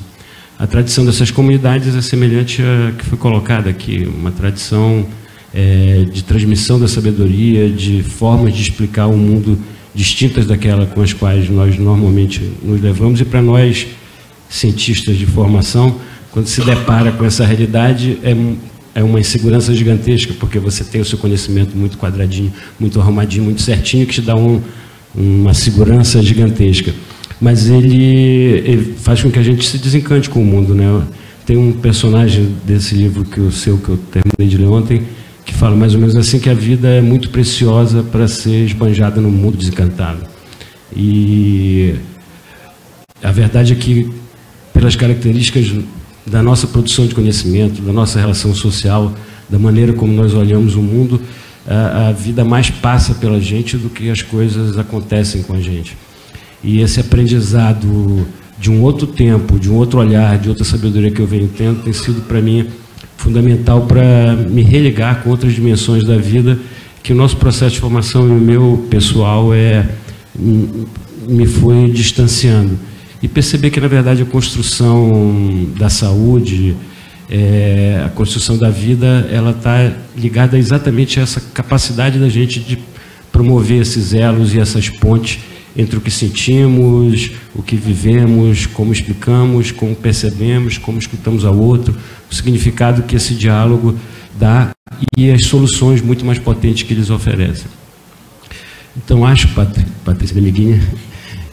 A tradição dessas comunidades é semelhante à que foi colocada aqui, uma tradição é, de transmissão da sabedoria, de formas de explicar o mundo distintas daquela com as quais nós normalmente nos levamos. E para nós, cientistas de formação, quando se depara com essa realidade, é, é uma insegurança gigantesca, porque você tem o seu conhecimento muito quadradinho, muito arrumadinho, muito certinho, que te dá um, uma segurança gigantesca mas ele, ele, faz com que a gente se desencante com o mundo, né? Tem um personagem desse livro que o seu que eu terminei de ler ontem que fala mais ou menos assim que a vida é muito preciosa para ser esbanjada no mundo desencantado. E a verdade é que pelas características da nossa produção de conhecimento, da nossa relação social, da maneira como nós olhamos o mundo, a, a vida mais passa pela gente do que as coisas acontecem com a gente. E esse aprendizado de um outro tempo, de um outro olhar, de outra sabedoria que eu venho tendo, tem sido para mim fundamental para me religar com outras dimensões da vida, que o nosso processo de formação e o meu pessoal é me foi distanciando. E perceber que, na verdade, a construção da saúde, é, a construção da vida, ela está ligada exatamente a essa capacidade da gente de promover esses elos e essas pontes entre o que sentimos, o que vivemos, como explicamos, como percebemos, como escutamos ao outro, o significado que esse diálogo dá e as soluções muito mais potentes que eles oferecem. Então, acho, Patrícia Amiguinha,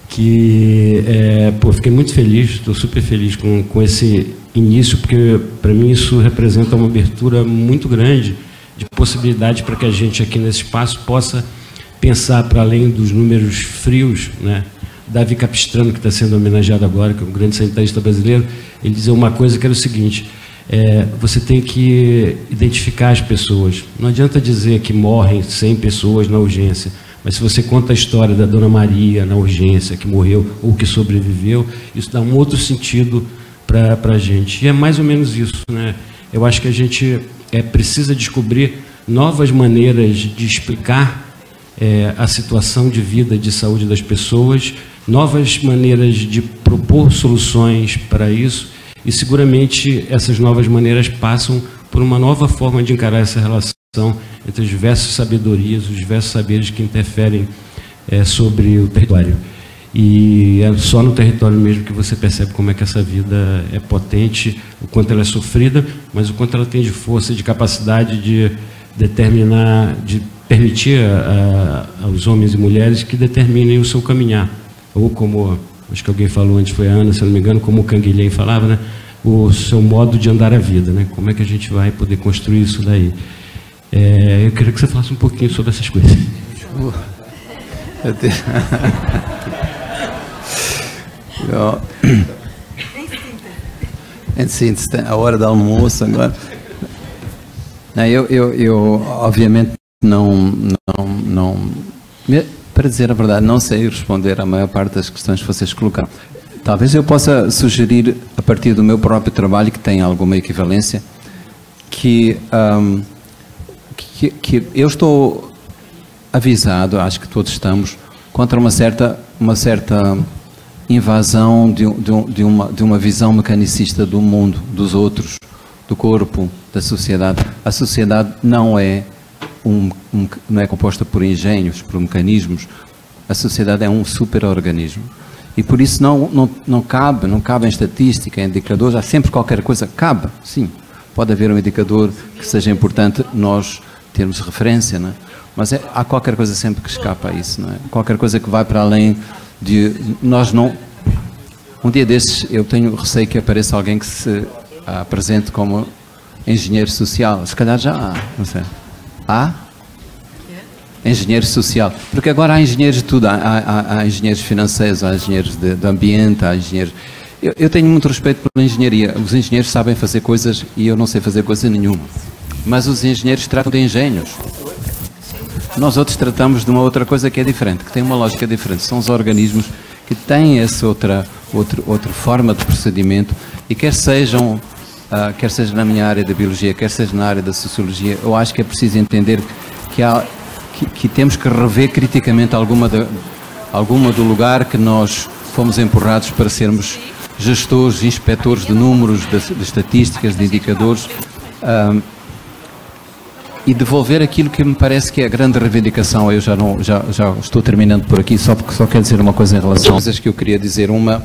que é, pô, fiquei muito feliz, estou super feliz com, com esse início, porque para mim isso representa uma abertura muito grande de possibilidades para que a gente aqui nesse espaço possa pensar para além dos números frios, né? Davi Capistrano, que está sendo homenageado agora, que é um grande sanitarista brasileiro, ele dizia uma coisa que era o seguinte: é, você tem que identificar as pessoas. Não adianta dizer que morrem 100 pessoas na urgência, mas se você conta a história da Dona Maria na urgência, que morreu ou que sobreviveu, isso dá um outro sentido para a gente. E é mais ou menos isso. Né? Eu acho que a gente é, precisa descobrir novas maneiras de explicar é, a situação de vida, de saúde das pessoas, novas maneiras de propor soluções para isso, e seguramente essas novas maneiras passam por uma nova forma de encarar essa relação entre as diversas sabedorias, os diversos saberes que interferem é, sobre o território. E é só no território mesmo que você percebe como é que essa vida é potente, o quanto ela é sofrida, mas o quanto ela tem de força, de capacidade de determinar, de permitir a, a, aos homens e mulheres que determinem o seu caminhar. Ou como, acho que alguém falou antes, foi a Ana, se não me engano, como o Canguilhem falava, né? o seu modo de andar a vida, né? Como é que a gente vai poder construir isso daí? É, eu queria que você falasse um pouquinho sobre essas coisas. eu... Em síntese, a hora do almoço agora. Eu, eu, eu, obviamente, não, não, não, para dizer a verdade, não sei responder à maior parte das questões que vocês colocaram. Talvez eu possa sugerir, a partir do meu próprio trabalho, que tem alguma equivalência, que, um, que, que, eu estou avisado, acho que todos estamos, contra uma certa, uma certa invasão de, de, de, uma, de uma visão mecanicista do mundo, dos outros, do corpo, da sociedade. A sociedade não é um, um, não é composta por engenhos, por mecanismos. A sociedade é um superorganismo. E por isso não, não, não cabe, não cabe em estatística, em indicadores, há sempre qualquer coisa, cabe, sim. Pode haver um indicador que seja importante nós termos referência, não é? mas é, há qualquer coisa sempre que escapa a isso, não é? Qualquer coisa que vai para além de nós não. Um dia desses eu tenho receio que apareça alguém que se apresente como engenheiro social. Se calhar já há, não sei. Há? Engenheiro social. Porque agora há engenheiros de tudo. Há, há, há engenheiros financeiros, há engenheiros de, de ambiente, há engenheiros. Eu, eu, tenho muito respeito pela engenharia. Os engenheiros sabem fazer coisas e eu não sei fazer coisa nenhuma. Mas os engenheiros tratam de engenhos. Nós outros tratamos de uma outra coisa que é diferente, que tem uma lógica diferente. São os organismos que têm essa outra, outra, outra forma de procedimento e quer sejam Uh, quer seja na minha área da biologia, quer seja na área da sociologia, eu acho que é preciso entender que, há, que, que temos que rever criticamente alguma, de, alguma do lugar que nós fomos empurrados para sermos gestores, inspectores de números, de, de estatísticas, de indicadores. Uh, e devolver aquilo que me parece que é a grande reivindicação. Eu já, não, já, já estou terminando por aqui, só porque só quero dizer uma coisa em relação às coisas que eu queria dizer. Uma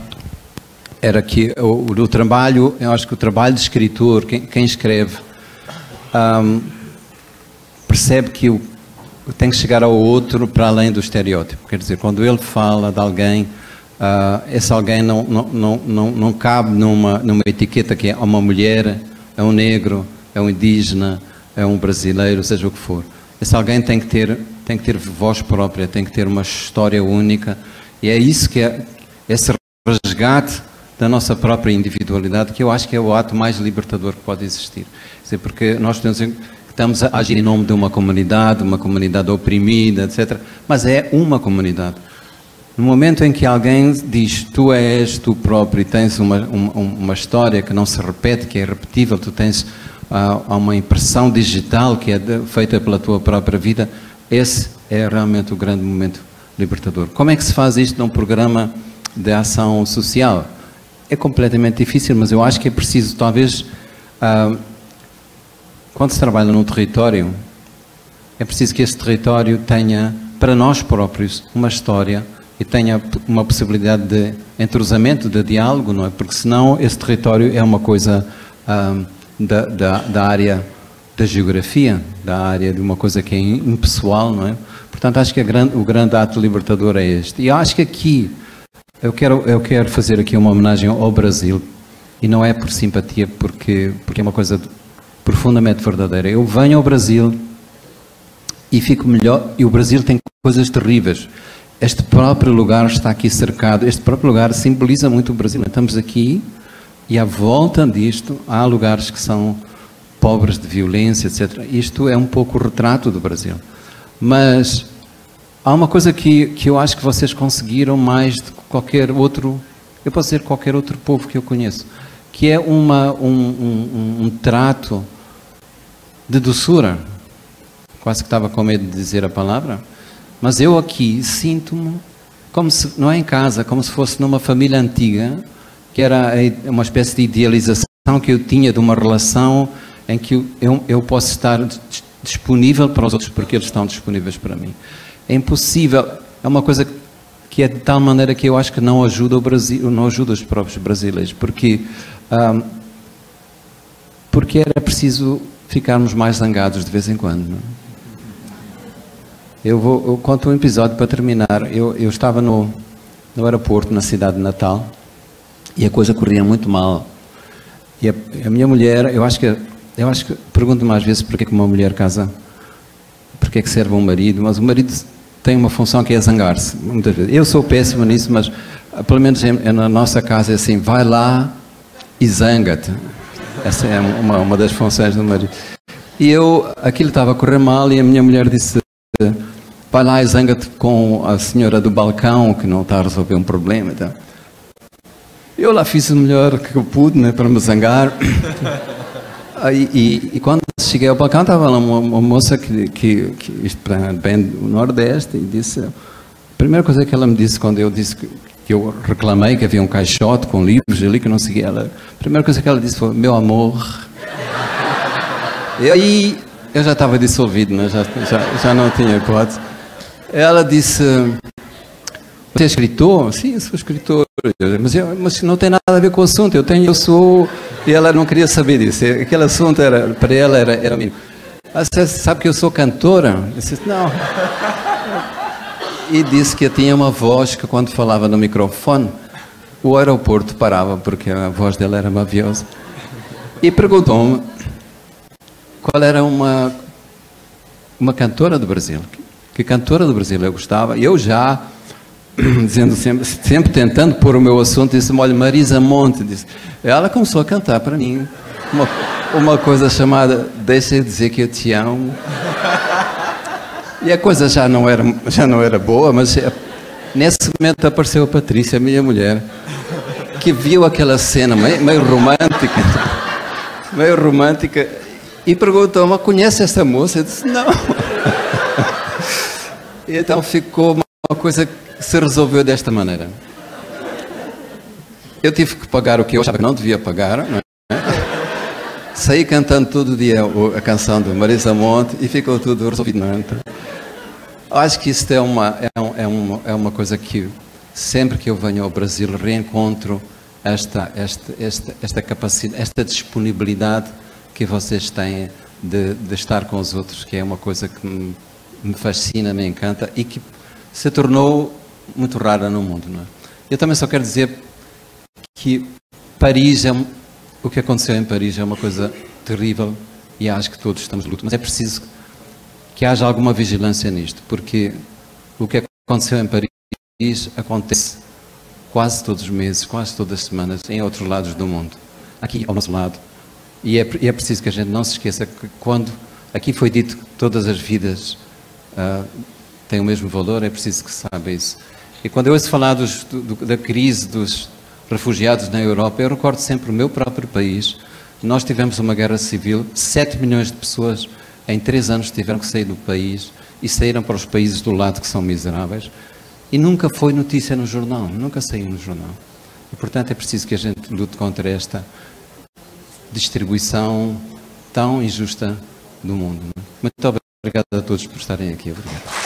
era que o, trabalho, eu acho que o trabalho de escritor, quem, quem escreve, um, percebe que o, tem que chegar ao outro para além do estereótipo. Quer dizer, quando ele fala de alguém, uh, esse alguém não, não, não, não, não cabe numa, numa etiqueta que é uma mulher, é um negro, é um indígena, é um brasileiro, seja o que for. Esse alguém tem que ter, tem que ter voz própria, tem que ter uma história única. E é isso que é esse resgate da nossa própria individualidade, que eu acho que é o ato mais libertador que pode existir. Porque nós estamos a agir em nome de uma comunidade, uma comunidade oprimida, etc. Mas é uma comunidade. No momento em que alguém diz tu és tu próprio e tens uma, uma, uma história que não se repete, que é repetível, tu tens uh, uma impressão digital que é de, feita pela tua própria vida, esse é realmente o grande momento libertador. Como é que se faz isto num programa de ação social? É completamente difícil, mas eu acho que é preciso, talvez, ah, quando se trabalha num território, é preciso que esse território tenha, para nós próprios, uma história e tenha uma possibilidade de entrosamento, de diálogo, não é? Porque senão esse território é uma coisa ah, da, da, da área da geografia, da área de uma coisa que é impessoal, não é? Portanto, acho que grande, o grande ato libertador é este. E acho que aqui, eu quero, eu quero fazer aqui uma homenagem ao Brasil, e não é por simpatia, porque, porque é uma coisa profundamente verdadeira. Eu venho ao Brasil e fico melhor, e o Brasil tem coisas terríveis. Este próprio lugar está aqui cercado, este próprio lugar simboliza muito o Brasil. Estamos aqui e à volta disto há lugares que são pobres de violência, etc. Isto é um pouco o retrato do Brasil. Mas há uma coisa que, que eu acho que vocês conseguiram mais de qualquer outro, eu posso dizer qualquer outro povo que eu conheço, que é uma, um, um, um trato de doçura. Quase que estava com medo de dizer a palavra. Mas eu aqui sinto-me como se, não é em casa, como se fosse numa família antiga, que era uma espécie de idealização que eu tinha de uma relação em que eu, eu posso estar disponível para os outros porque eles estão disponíveis para mim. É impossível, é uma coisa que é de tal maneira que eu acho que não ajuda o Brasil, não ajuda os próprios brasileiros, porque um, porque era preciso ficarmos mais zangados de vez em quando. Não? É? Eu vou eu conto um episódio para terminar. Eu, eu estava no, no aeroporto na cidade de Natal e a coisa corria muito mal. E a, a minha mulher, eu acho que eu acho que pergunto mais vezes porque é que uma mulher casa, porque é que serve um marido, mas o marido tem uma função que é zangar-se, muitas vezes. Eu sou péssimo nisso, mas ah, pelo menos na nossa casa é assim, vai lá e zanga-te. Essa é uma, uma das funções do marido. E eu, aquilo estava a correr mal e a minha mulher disse, vai lá e zanga-te com a senhora do balcão que não está a resolver um problema. Então. Eu lá fiz o melhor que eu pude né, para me zangar. E, e, e, quando cheguei ao balcão, estava lá uma, uma moça que, que, que bem do Nordeste e disse. A primeira coisa que ela me disse quando eu disse que, que eu reclamei que havia um caixote com livros ali que não seguia ela, a primeira coisa que ela disse foi: Meu amor. E aí eu já estava dissolvido, né? já, já, já não tinha hipótese. Ela disse: Você é escritor? Sim, sou escritor. Mas, eu, mas não tem nada a ver com o assunto. Eu tenho, eu sou. E ela não queria saber disso. Aquele assunto era para ela era, era mim. Ah, você sabe que eu sou cantora? Eu disse, não. E disse que eu tinha uma voz que quando falava no microfone, o aeroporto parava porque a voz dela era maviosa. E perguntou-me qual era uma uma cantora do Brasil. Que cantora do Brasil eu gostava. Eu já dizendo sempre, sempre tentando pôr o meu assunto, disse, olha, Marisa Monte, disse. ela começou a cantar para mim uma, uma coisa chamada Deixa eu dizer que eu te amo. E a coisa já não era, já não era boa, mas é, nesse momento apareceu a Patrícia, minha mulher, que viu aquela cena meio, meio romântica, meio romântica, e perguntou-me, conhece essa moça? Eu disse, não. E então ficou uma coisa se resolveu desta maneira. Eu tive que pagar o que eu achava que não devia pagar, não é? Saí cantando todo dia a canção de Marisa Monte e ficou tudo resolvido. Não é? Então, acho que isto é uma, é, um, é, uma, é uma coisa que sempre que eu venho ao Brasil reencontro esta, esta, esta, esta capacidade, esta disponibilidade que vocês têm de, de estar com os outros, que é uma coisa que me, me fascina, me encanta e que se tornou muito rara no mundo. Não é? Eu também só quero dizer que Paris é o que aconteceu em Paris é uma coisa terrível e acho que todos estamos de luto, mas é preciso que haja alguma vigilância nisto, porque o que aconteceu em Paris acontece quase todos os meses, quase todas as semanas em outros lados do mundo, aqui ao nosso lado. E é, e é preciso que a gente não se esqueça que quando aqui foi dito que todas as vidas uh, têm o mesmo valor, é preciso que saiba isso. E quando eu ouço falar dos, do, da crise dos refugiados na Europa, eu recordo sempre o meu próprio país. Nós tivemos uma guerra civil, 7 milhões de pessoas em 3 anos tiveram que sair do país e saíram para os países do lado que são miseráveis. E nunca foi notícia no jornal, nunca saiu no jornal. E, portanto, é preciso que a gente lute contra esta distribuição tão injusta do mundo. Muito obrigado a todos por estarem aqui. Obrigado.